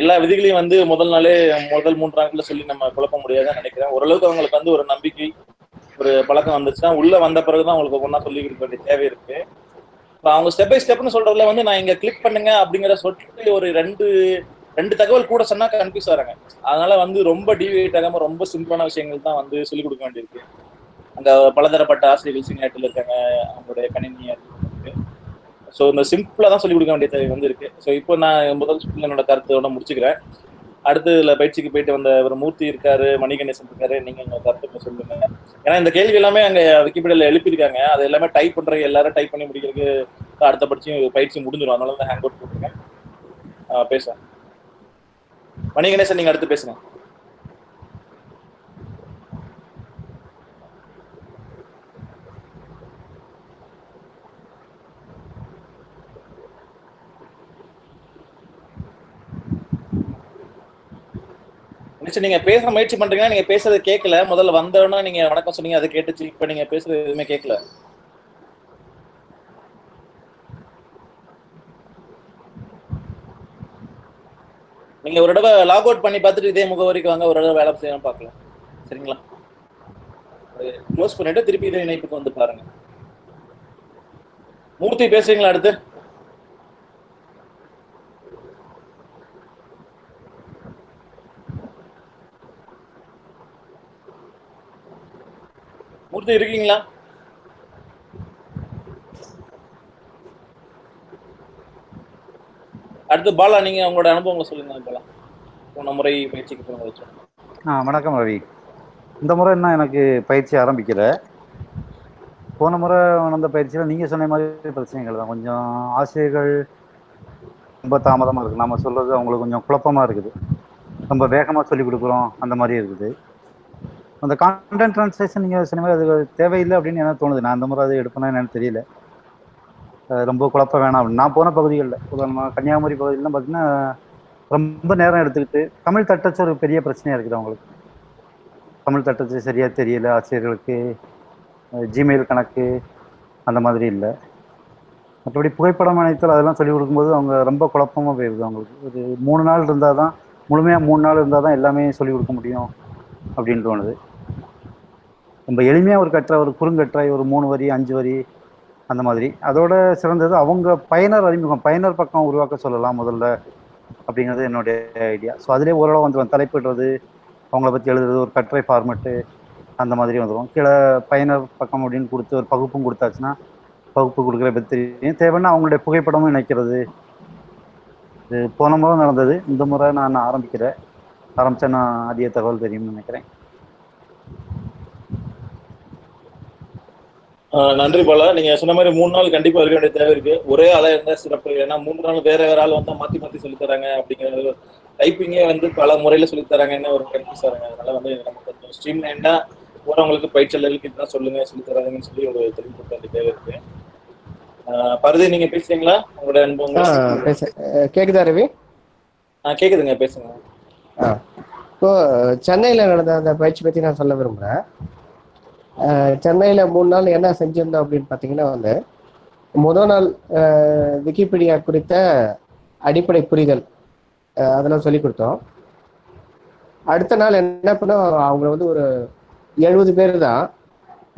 எல்லா விதிகளையும் வந்து முதல் நாளே முதல் மூன்றாண்டுல சொல்லி நம்ம குழப்ப முடியாதுன்னு நினைக்கிறேன். ஓரளவுக்கு அவங்களுக்கு வந்து ஒரு நம்பிக்கை ஒரு பழக்கம் வந்துச்சுன்னா உள்ள வந்த பிறகுதான் அவங்களுக்கு ஒன்றா சொல்லி கொடுக்க வேண்டிய தேவை இருக்கு. இப்ப அவங்க ஸ்டெப் பை ஸ்டெப்னு சொல்றதுல வந்து நான் இங்க கிளிக் பண்ணுங்க அப்படிங்கிற சொல்லிட்டு ஒரு ரெண்டு ரெண்டு தகவல் கூட சொன்னா கன்ஃபியூஸ் ஆறாங்க. அதனால வந்து ரொம்ப டிவியேட் ஆகாம ரொம்ப சிம்பிளான விஷயங்கள் தான் வந்து சொல்லிக் கொடுக்க வேண்டியிருக்கு. அங்க பலதரப்பட்ட ஆசிரியர்கள் சீனியாட்டில் இருக்காங்க அவங்களுடைய கணினி இருக்கு ஸோ இந்த சிம்பிளா தான் சொல்லிக் கொடுக்க வேண்டிய தேவை வந்து இருக்கு. ஸோ இப்போ நான் முதல் என்னோட கருத்தோட முடிச்சுக்கிறேன். அடுத்து இதுல பயிற்சிக்கு போயிட்டு வந்த ஒரு மூர்த்தி இருக்காரு மணிகணேசன் இருக்காரு. நீங்க உங்க கருத்துக்களை சொல்லுங்க. ஏன்னா இந்த கேள்வி எல்லாமே அங்க விக்கிபீடியால எழுப்பியிருக்காங்க. அது எல்லாமே டைப் பண்ற எல்லாரும் டைப் பண்ணி முடிக்கிறதுக்கு அடுத்த பட்சியும் பயிற்சி முடிஞ்சிடும் அதனால தான் ஹேங் அவுட் போட்டுருக்கேன் பேசுறேன் பேசுறேன் மணிகணேசன் நீங்க அடுத்து பேசுங்க. நீங்க பேச முயற்சி பண்றீங்கன்னா நீங்க பேசுறது கேட்கல முதல்ல வந்தோன்னா நீங்க வணக்கம் சொன்னீங்க அதை கேட்டுச்சு. இப்ப நீங்க பேசுறது எதுவுமே கேட்கல நீங்க ஒரு தடவை லாக் அவுட் பண்ணி பார்த்துட்டு இதே முகவரிக்கு வாங்க ஒரு தடவை வேலை செய்யணும் பார்க்கலாம். சரிங்களா? க்ளோஸ் பண்ணிட்டு திருப்பி இதே இணைப்புக்கு வந்து பாருங்க. மூர்த்தி பேசுறீங்களா அடுத்து? மூர்த்தி இருக்கீங்களா? அடுத்து பாலா நீங்க உங்களோட அனுபவங்களை சொல்லுங்க பாலா. போன முறை பயிற்சிக்கு போன வச்சு. ஆ வணக்கம் ரவி. இந்த முறை இன்னும் எனக்கு பயிற்சி ஆரம்பிக்கல. போன முறை நடந்த பயிற்சியில் நீங்கள் சொன்ன மாதிரி பிரச்சனைகள் தான். கொஞ்சம் ஆசிரியர்கள் ரொம்ப தாமதமாக இருக்குது நம்ம சொல்கிறது அவங்களுக்கு கொஞ்சம் குழப்பமாக இருக்குது. ரொம்ப வேகமாக சொல்லிக் கொடுக்குறோம். அந்த மாதிரி இருக்குது. அந்த கான்டென்ட் ட்ரான்ஸ்லேஷன் நீங்கள் சொன்ன மாதிரி அது தேவையில்லை அப்படின்னு எனக்கு தோணுது. நான் அந்த முறை அது எடுப்பேனா என்னன்னு தெரியல. ரொம்ப குழப்பம் வேணாம் அப்படின்னு. நான் போன பகுதிகளில் உதாரணமாக கன்னியாகுமரி பகுதியிலாம் பார்த்தீங்கன்னா ரொம்ப நேரம் எடுத்துக்கிட்டு தமிழ் தட்டச்சு ஒரு பெரிய பிரச்சனையாக இருக்குது அவங்களுக்கு. தமிழ் தட்டச்சு சரியாக தெரியல ஆசிரியர்களுக்கு ஜிமெயில் கணக்கு அந்த மாதிரி இல்லை. மற்றபடி புகைப்படம் அனைத்தில் அதெல்லாம் சொல்லிக் கொடுக்கும்போது அவங்க ரொம்ப குழப்பமாக போயிடுது அவங்களுக்கு. ஒரு மூணு நாள் இருந்தால் தான் முழுமையாக மூணு நாள் இருந்தால் தான் எல்லாமே சொல்லிக் கொடுக்க முடியும் அப்படின்னு தோணுது. ரொம்ப எளிமையாக ஒரு கட்டுரை ஒரு குறுங்கட்டுரை ஒரு மூணு வரி அஞ்சு வரி அந்த மாதிரி. அதோட சிறந்தது அவங்க பயனர் அறிமுகம் பயனர் பக்கம் உருவாக்க சொல்லலாம் முதல்ல அப்படிங்கிறது என்னுடைய ஐடியா ஸோ அதிலே ஓரளவு வந்துடும் தலைப்பிடுறது அவங்கள பற்றி எழுதுறது ஒரு கட்டுரை ஃபார்மெட்டு அந்த மாதிரி வந்துடும் கீழே பயனர் பக்கம் அப்படின்னு கொடுத்து ஒரு பகுப்பும் கொடுத்தாச்சுன்னா பகுப்பு கொடுக்குற பற்றி தெரியும் தேவைன்னா அவங்களுடைய புகைப்படமும் இணைக்கிறது. இது போன முறை நடந்தது. இந்த முறை நான் ஆரம்பிக்கிறேன் ஆரம்பித்தா நான் அதிக தகவல் தெரியும்னு நினைக்கிறேன். நன்றி பாலா. நீங்க சொன்ன மாதிரி மூணு நாள் கண்டிப்பா இருக்க வேண்டிய தேவை இருக்கு. ஒரே ஆளா இருந்தா சிறப்பு? ஏன்னா மூணு நாள் வேற வேற ஆள் வந்தா மாத்தி மாத்தி சொல்லி தராங்க அப்படிங்கிறது டைப்பிங்கே வந்து பல முறையில சொல்லி தராங்கன்னு ஒரு கன்ஃபியூஸ் ஆறாங்க அதனால வந்து நம்ம கொஞ்சம் ஸ்ட்ரீம் லைண்டா போறவங்களுக்கு பயிற்சியாளர்களுக்கு இதுதான் சொல்லுங்க சொல்லி தராங்கன்னு சொல்லி ஒரு தெளிவுபடுத்த வேண்டிய தேவை இருக்கு. பரதி நீங்க பேசுறீங்களா? உங்களோட அஹ் கேக்குதா ரவி? கேக்குதுங்க பேசுங்க. இப்போ சென்னையில் நடந்த அந்த பயிற்சி பற்றி நான் சொல்ல விரும்புகிறேன் சென்னையில் மூணு நாள் என்ன செஞ்சிருந்தோம் அப்படின்னு பார்த்தீங்கன்னா வந்து முதல் நாள் விக்கிபீடியா குறித்த அடிப்படை புரிதல் அதெல்லாம் சொல்லி கொடுத்தோம். அடுத்த நாள் என்ன பண்ணோம் அவங்க வந்து ஒரு எழுபது பேர் தான்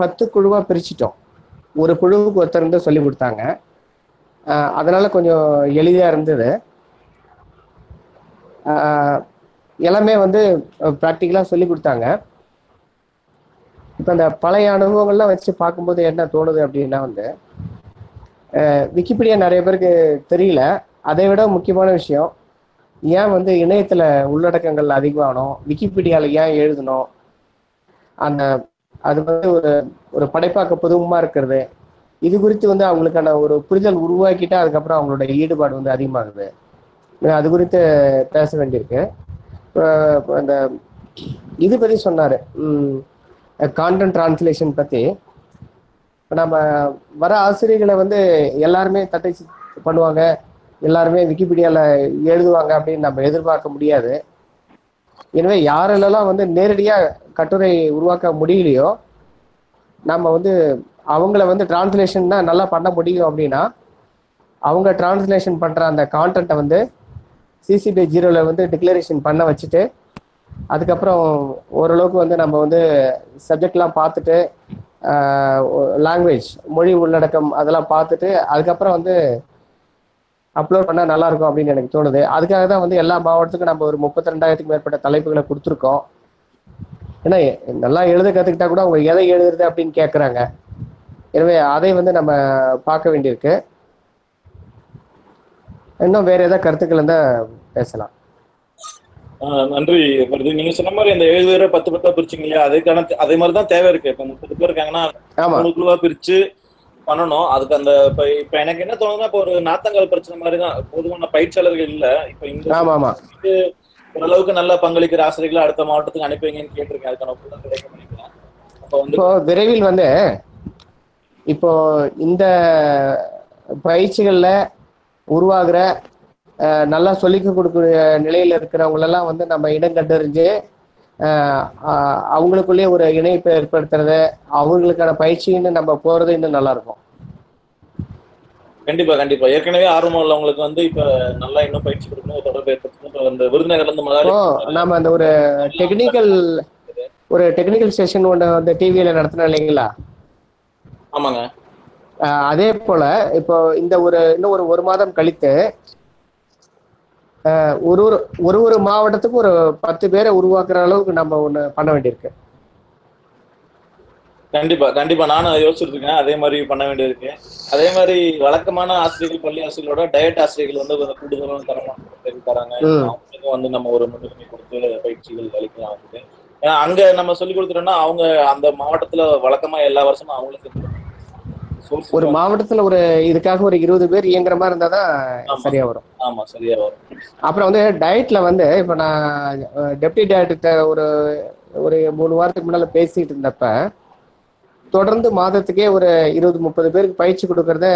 பத்து குழுவாக பிரிச்சிட்டோம். ஒரு குழுவுக்கு ஒருத்தர் இருந்து சொல்லி கொடுத்தாங்க. அதனால் கொஞ்சம் எளிதாக இருந்தது. எல்லாமே வந்து ப்ராக்டிக்கலாக சொல்லி கொடுத்தாங்க. இப்போ அந்த பழைய அனுபவங்கள்லாம் வச்சு பார்க்கும்போது என்ன தோணுது அப்படின்னா வந்து விக்கிபீடியா நிறைய பேருக்கு தெரியல. அதை விட முக்கியமான விஷயம் ஏன் வந்து இணையத்தில் உள்ளடக்கங்கள் அதிகமாகணும் விக்கிபீடியாவில் ஏன் எழுதணும் அந்த அது வந்து ஒரு ஒரு படைப்பாக்க புதுவமாக இருக்கிறது. இது குறித்து வந்து அவங்களுக்கான ஒரு புரிதல் உருவாக்கிட்டா அதுக்கப்புறம் அவங்களோட ஈடுபாடு வந்து அதிகமாகுது. அது குறித்து பேச வேண்டியிருக்கு. அந்த இது பற்றி சொன்னார். கான்டென்ட் டிரான்ஸ்லேஷன் பற்றி இப்போ நம்ம வர ஆசிரியர்களை வந்து எல்லாருமே தட்டை பண்ணுவாங்க. எல்லாருமே விக்கிபீடியாவில் எழுதுவாங்க அப்படின்னு நம்ம எதிர்பார்க்க முடியாது. எனவே யாரெல்லாம் வந்து நேரடியாக கட்டுரை உருவாக்க முடியலையோ நம்ம வந்து அவங்கள வந்து டிரான்ஸ்லேஷன் தான் நல்லா பண்ண முடியும் அப்படின்னா அவங்க டிரான்ஸ்லேஷன் பண்ணுற அந்த கான்டென்ட்டை வந்து சிசிபி ஜீரோவில் வந்து டிக்ளரேஷன் பண்ண வச்சுட்டு அதுக்கப்புறம் ஓரளவுக்கு வந்து நம்ம வந்து சப்ஜெக்ட்லாம் பார்த்துட்டு லாங்குவேஜ் மொழி உள்ளடக்கம் அதெல்லாம் பார்த்துட்டு அதுக்கப்புறம் வந்து அப்லோட் பண்ணால் நல்லாயிருக்கும் அப்படின்னு எனக்கு தோணுது. அதுக்காக தான் வந்து எல்லா மாவட்டத்துக்கும் நம்ம ஒரு முப்பத்தி ரெண்டாயிரத்துக்கு மேற்பட்ட தலைப்புகளை கொடுத்துருக்கோம். ஏன்னா நல்லா எழுத கற்றுக்கிட்டா கூட அவங்க எதை எழுதுறது அப்படின்னு கேட்குறாங்க எனவே அதை வந்து நம்ம பார்க்க வேண்டியிருக்கு. இன்னும் வேறு ஏதாவது கருத்துக்கள் இருந்தால் பேசலாம். நன்றி பரதி நீங்க சொன்ன மாதிரி இந்த ஏழு பேரை பத்து பத்தா பிரிச்சிங்க இல்லையா? அதுக்கான அதே மாதிரி தான் தேவை இருக்கு. இப்ப முப்பது பேர் இருக்காங்கன்னா மூணு குழுவா பிரிச்சு பண்ணணும். அதுக்கு அந்த இப்ப இப்ப எனக்கு என்ன தோணுதுன்னா இப்ப ஒரு நாத்தங்கால் பிரச்சனை மாதிரி தான். போதுமான பயிற்சியாளர்கள் இல்ல. இப்ப ஆமா ஓரளவுக்கு நல்ல பங்களிக்கிற ஆசிரியர்களை அடுத்த மாவட்டத்துக்கு அனுப்பி வைங்கன்னு கேட்டிருக்கேன். அதுக்கான ஒப்புதல் நினைக்கிறேன் அப்ப வந்து விரைவில் வந்து இப்போ இந்த பயிற்சிகள்ல உருவாகிற நல்லா சொல்லிக் கொடுக்குற நிலையில இருக்கிறவங்களெல்லாம் வந்து நம்ம இனம் கண்டறிஞ்சு அவங்களுக்குள்ளேயே ஒரு இணைப்பை ஏற்படுத்துறது அவங்களுக்கான பயிற்சின்னு நம்ம போறது இன்னும் நல்லா இருக்கும் கண்டிப்பா கண்டிப்பா. ஏற்கனவே ஆர்வம் உள்ளவங்களுக்கு வந்து இப்ப நல்லா இன்னும் பயிற்சி கொடுக்கணும் தொடர்பு ஏற்படுத்தணும். விருதுநகர்ல இருந்து நாம அந்த ஒரு டெக்னிக்கல் ஒரு டெக்னிக்கல் செஷன் ஒன்று வந்து டிவியில நடத்தினோம் இல்லைங்களா? ஆமாங்க. அதே போல இப்போ இந்த ஒரு இன்னும் ஒரு ஒரு மாதம் கழித்து ஒரு ஒரு ஒரு ஒரு மாவட்டத்துக்கும் ஒரு பத்து பேரை உருவாக்குற அளவுக்கு நம்ம ஒண்ணு பண்ண வேண்டியிருக்கு. கண்டிப்பா கண்டிப்பா. நானும் யோசிச்சுட்டு இருக்கேன் அதே மாதிரி பண்ண வேண்டியிருக்கு. அதே மாதிரி வழக்கமான ஆசிரியர்கள் பள்ளி ஆசிரியர்களோட டயட் ஆசிரியர்கள் வந்து கொஞ்சம் கூடுதலான தரமா தராங்க. அவங்களுக்கும் வந்து நம்ம ஒரு முன்னுரிமை கொடுத்து பயிற்சிகள் அளிக்கலாம் வந்து ஏன்னா அங்க நம்ம சொல்லி கொடுத்துட்டோம்னா அவங்க அந்த மாவட்டத்துல வழக்கமா எல்லா வருஷமும் அவங்களே செஞ்சு ஒரு மாவட்டத்துல ஒரு இதுக்காக ஒரு இருபது பேர் இயங்குற மாதிரி இருந்தா தான் ஆமா. சரியா வரும். ஆமா சரியா வரும். அப்புறம் வந்து டயட்ல வந்து இப்போ நான் டெப்டி டயட்டு ஒரு ஒரு மூணு வாரத்துக்கு முன்னால பேசிட்டு இருந்தப்ப தொடர்ந்து மாதத்துக்கே ஒரு இருபது முப்பது பேருக்கு பயிற்சி கொடுக்கறத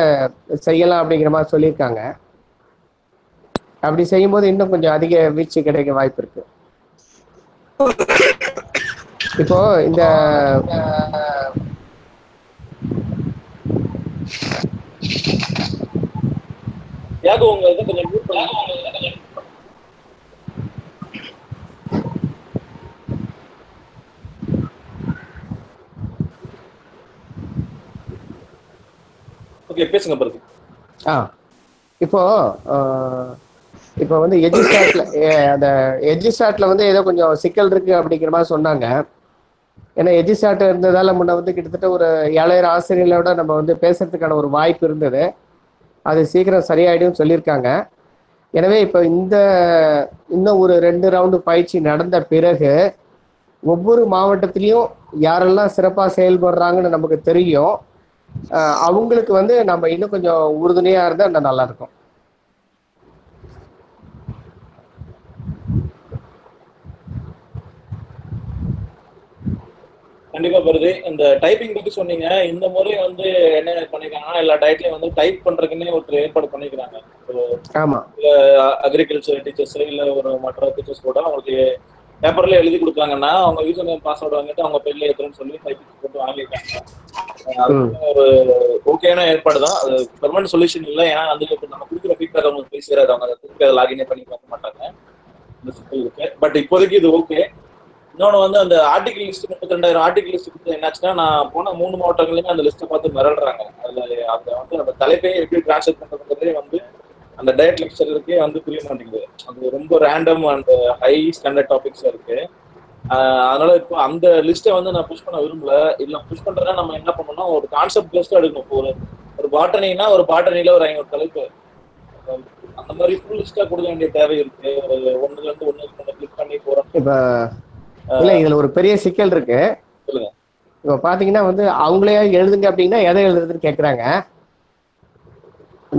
செய்யலாம் அப்படிங்கிற மாதிரி சொல்லியிருக்காங்க. அப்படி செய்யும்போது இன்னும் கொஞ்சம் அதிக வீழ்ச்சி கிடைக்க வாய்ப்பு இருக்கு. இப்போ இந்த யாக்கு உங்க இதை கொஞ்சம் பண்ணுங்க. ஓகே பேசுங்க பிறகு ஆ. இப்போ இப்போ வந்து எஜிஸ்டாட்ல அந்த எஜிஸ்டாட்ல வந்து ஏதோ கொஞ்சம் சிக்கல் இருக்கு அப்படிங்கிற மாதிரி சொன்னாங்க. ஏன்னா எஜிசாட் இருந்ததால முன்ன வந்து கிட்டத்தட்ட ஒரு ஏழாயிரம் ஆசிரியர்களோட நம்ம வந்து பேசுறதுக்கான ஒரு வாய்ப்பு இருந்தது. அது சீக்கிரம் சரியாயிடும் சொல்லியிருக்காங்க. எனவே இப்போ இந்த இன்னும் ஒரு ரெண்டு ரவுண்டு பயிற்சி நடந்த பிறகு ஒவ்வொரு மாவட்டத்திலையும் யாரெல்லாம் சிறப்பாக செயல்படுறாங்கன்னு நமக்கு தெரியும். அவங்களுக்கு வந்து நம்ம இன்னும் கொஞ்சம் உறுதுணையாக இருந்தால் இன்னும் நல்லா இருக்கும். கண்டிப்பா வருது. இந்த டைப்பிங் பத்தி சொன்னீங்க. இந்த முறை வந்து என்ன பண்ணிருக்காங்கன்னா எல்லா டயட்லயும் வந்து டைப் பண்றதுக்குன்னே ஒரு ஏற்பாடு பண்ணிக்கிறாங்க ஆமா. அக்ரிகல்ச்சர் டீச்சர்ஸ் இல்ல ஒரு மற்ற டீச்சர்ஸ் கூட அவங்களுக்கு பேப்பர்ல எழுதி கொடுத்தாங்கன்னா அவங்க யூசர் நேம் பாஸ்வேர்டு வாங்கிட்டு அவங்க பெல்ல ஏத்துறேன்னு சொல்லி டைப்பிங் போட்டு வாங்கியிருக்காங்க. ஒரு ஓகேயான ஏற்பாடு தான். அது பெர்மனன்ட் சொல்யூஷன் இல்லை. ஏன்னா வந்து இப்ப நம்ம கொடுக்குற ஃபீட்பேக் அவங்களுக்கு சேராது. அவங்க திருப்பி அதை லாகினே பண்ணி பார்க்க மாட்டாங்க. இந்த சிக்கல் இருக்கு. பட் இப்போதைக்கு இது ஓகே இன்னொன்று வந்து அந்த ஆர்டிகல் லிஸ்ட் முப்பத்தி ரெண்டாயிரம் ஆர்டிகல் லிஸ்ட் கொடுத்து என்னாச்சுன்னா நான் போன மூணு மாவட்டங்களையுமே அந்த லிஸ்ட்டை பார்த்து மிரடுறாங்க அதுல அந்த வந்து அந்த தலைப்பே எப்படி டிரான்ஸ்லேட் பண்றதுன்றதே வந்து அந்த டயட் லெக்சருக்கே வந்து புரிய மாட்டேங்குது. அது ரொம்ப random and high standard topics இருக்கு. அதனால இப்போ அந்த லிஸ்ட்டை வந்து நான் புஷ் பண்ண விரும்பல. இல்ல புஷ் பண்றதுனா நம்ம என்ன பண்ணணும்னா ஒரு கான்செப்ட் பேஸ்டா எடுக்கணும். இப்போ ஒரு ஒரு பாட்டனினா ஒரு பாட்டனில ஒரு ஐநூறு தலைப்பு. அந்த மாதிரி ஃபுல் லிஸ்டா கொடுக்க வேண்டிய தேவை இருக்கு. ஒரு ஒண்ணுல இருந்து கிளிக் பண்ணி போறோம். இல்ல இதுல ஒரு பெரிய சிக்கல் இருக்கு. இப்ப பாத்தீங்கன்னா வந்து அவங்களே எழுதுங்க அப்படின்னா எதை எழுதுறதுன்னு கேக்குறாங்க.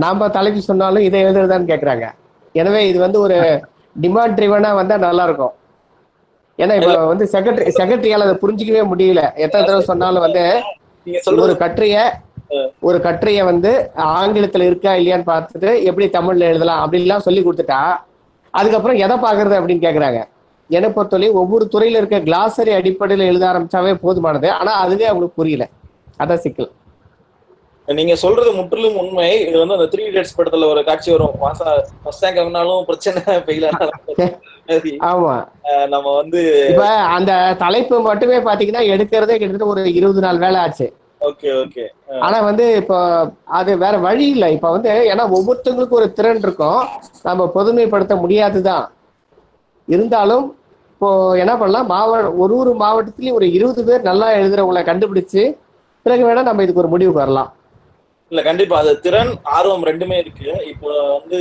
நாம தலைப்பு சொன்னாலும் இதை எழுதுறதான்னு கேக்குறாங்க. எனவே இது வந்து ஒரு டிமாண்ட் ட்ரிவனா வந்தா நல்லா இருக்கும். ஏன்னா இப்ப வந்து செக்ரட்டரி செக்ரட்டரியால அதை புரிஞ்சிக்கவே முடியல. எத்தனை தடவை சொன்னாலும் வந்து ஒரு கட்டுரைய ஒரு கட்டுரைய வந்து ஆங்கிலத்துல இருக்கா இல்லையான்னு பார்த்துட்டு எப்படி தமிழ்ல எழுதலாம் அப்படின்லாம் சொல்லி கொடுத்துட்டா அதுக்கப்புறம் எதை பாக்குறது அப்படின்னு கேக்குறாங்க. என்னை பொறுத்தவரை ஒவ்வொரு துறையில இருக்க கிளாசரி அடிப்படையில் எழுத ஆரம்பிச்சாவே போதுமானது. ஆனா அதுவே அவங்களுக்கு புரியல. அதான் சிக்கல். நீங்க சொல்றது முற்றிலும் உண்மை. இது வந்து அந்த த்ரீ டேட்ஸ் படத்துல ஒரு காட்சி வரும். மாசா ஃபர்ஸ்ட் ரேங்க் வாங்கினாலும் பிரச்சனை ஃபெயில் ஆனாலும் ஆமா. நம்ம வந்து இப்ப அந்த தலைப்பு மட்டுமே பாத்தீங்கன்னா எடுக்கிறதே கிட்டத்தட்ட ஒரு இருபது நாள் வேலை ஆச்சு. Okay okay. ஆனா வந்து இப்போ அது வேற வழி இல்லை. இப்ப வந்து ஏன்னா ஒவ்வொருத்தவங்களுக்கும் ஒரு திறன் இருக்கும். நம்ம பொதுமைப்படுத்த முடியாதுதான். இருந்தாலும் இப்போ என்ன பண்ணலாம்? மாவட்ட ஒரு ஒரு மாவட்டத்திலயும் ஒரு இருபது பேர் நல்லா எழுதுறவங்களை கண்டுபிடிச்சு பிறகு வேணா நம்ம இதுக்கு ஒரு முடிவுக்கு வரலாம். இல்ல கண்டிப்பா. அது திறன் ஆர்வம் ரெண்டுமே இருக்கு. இப்போ வந்து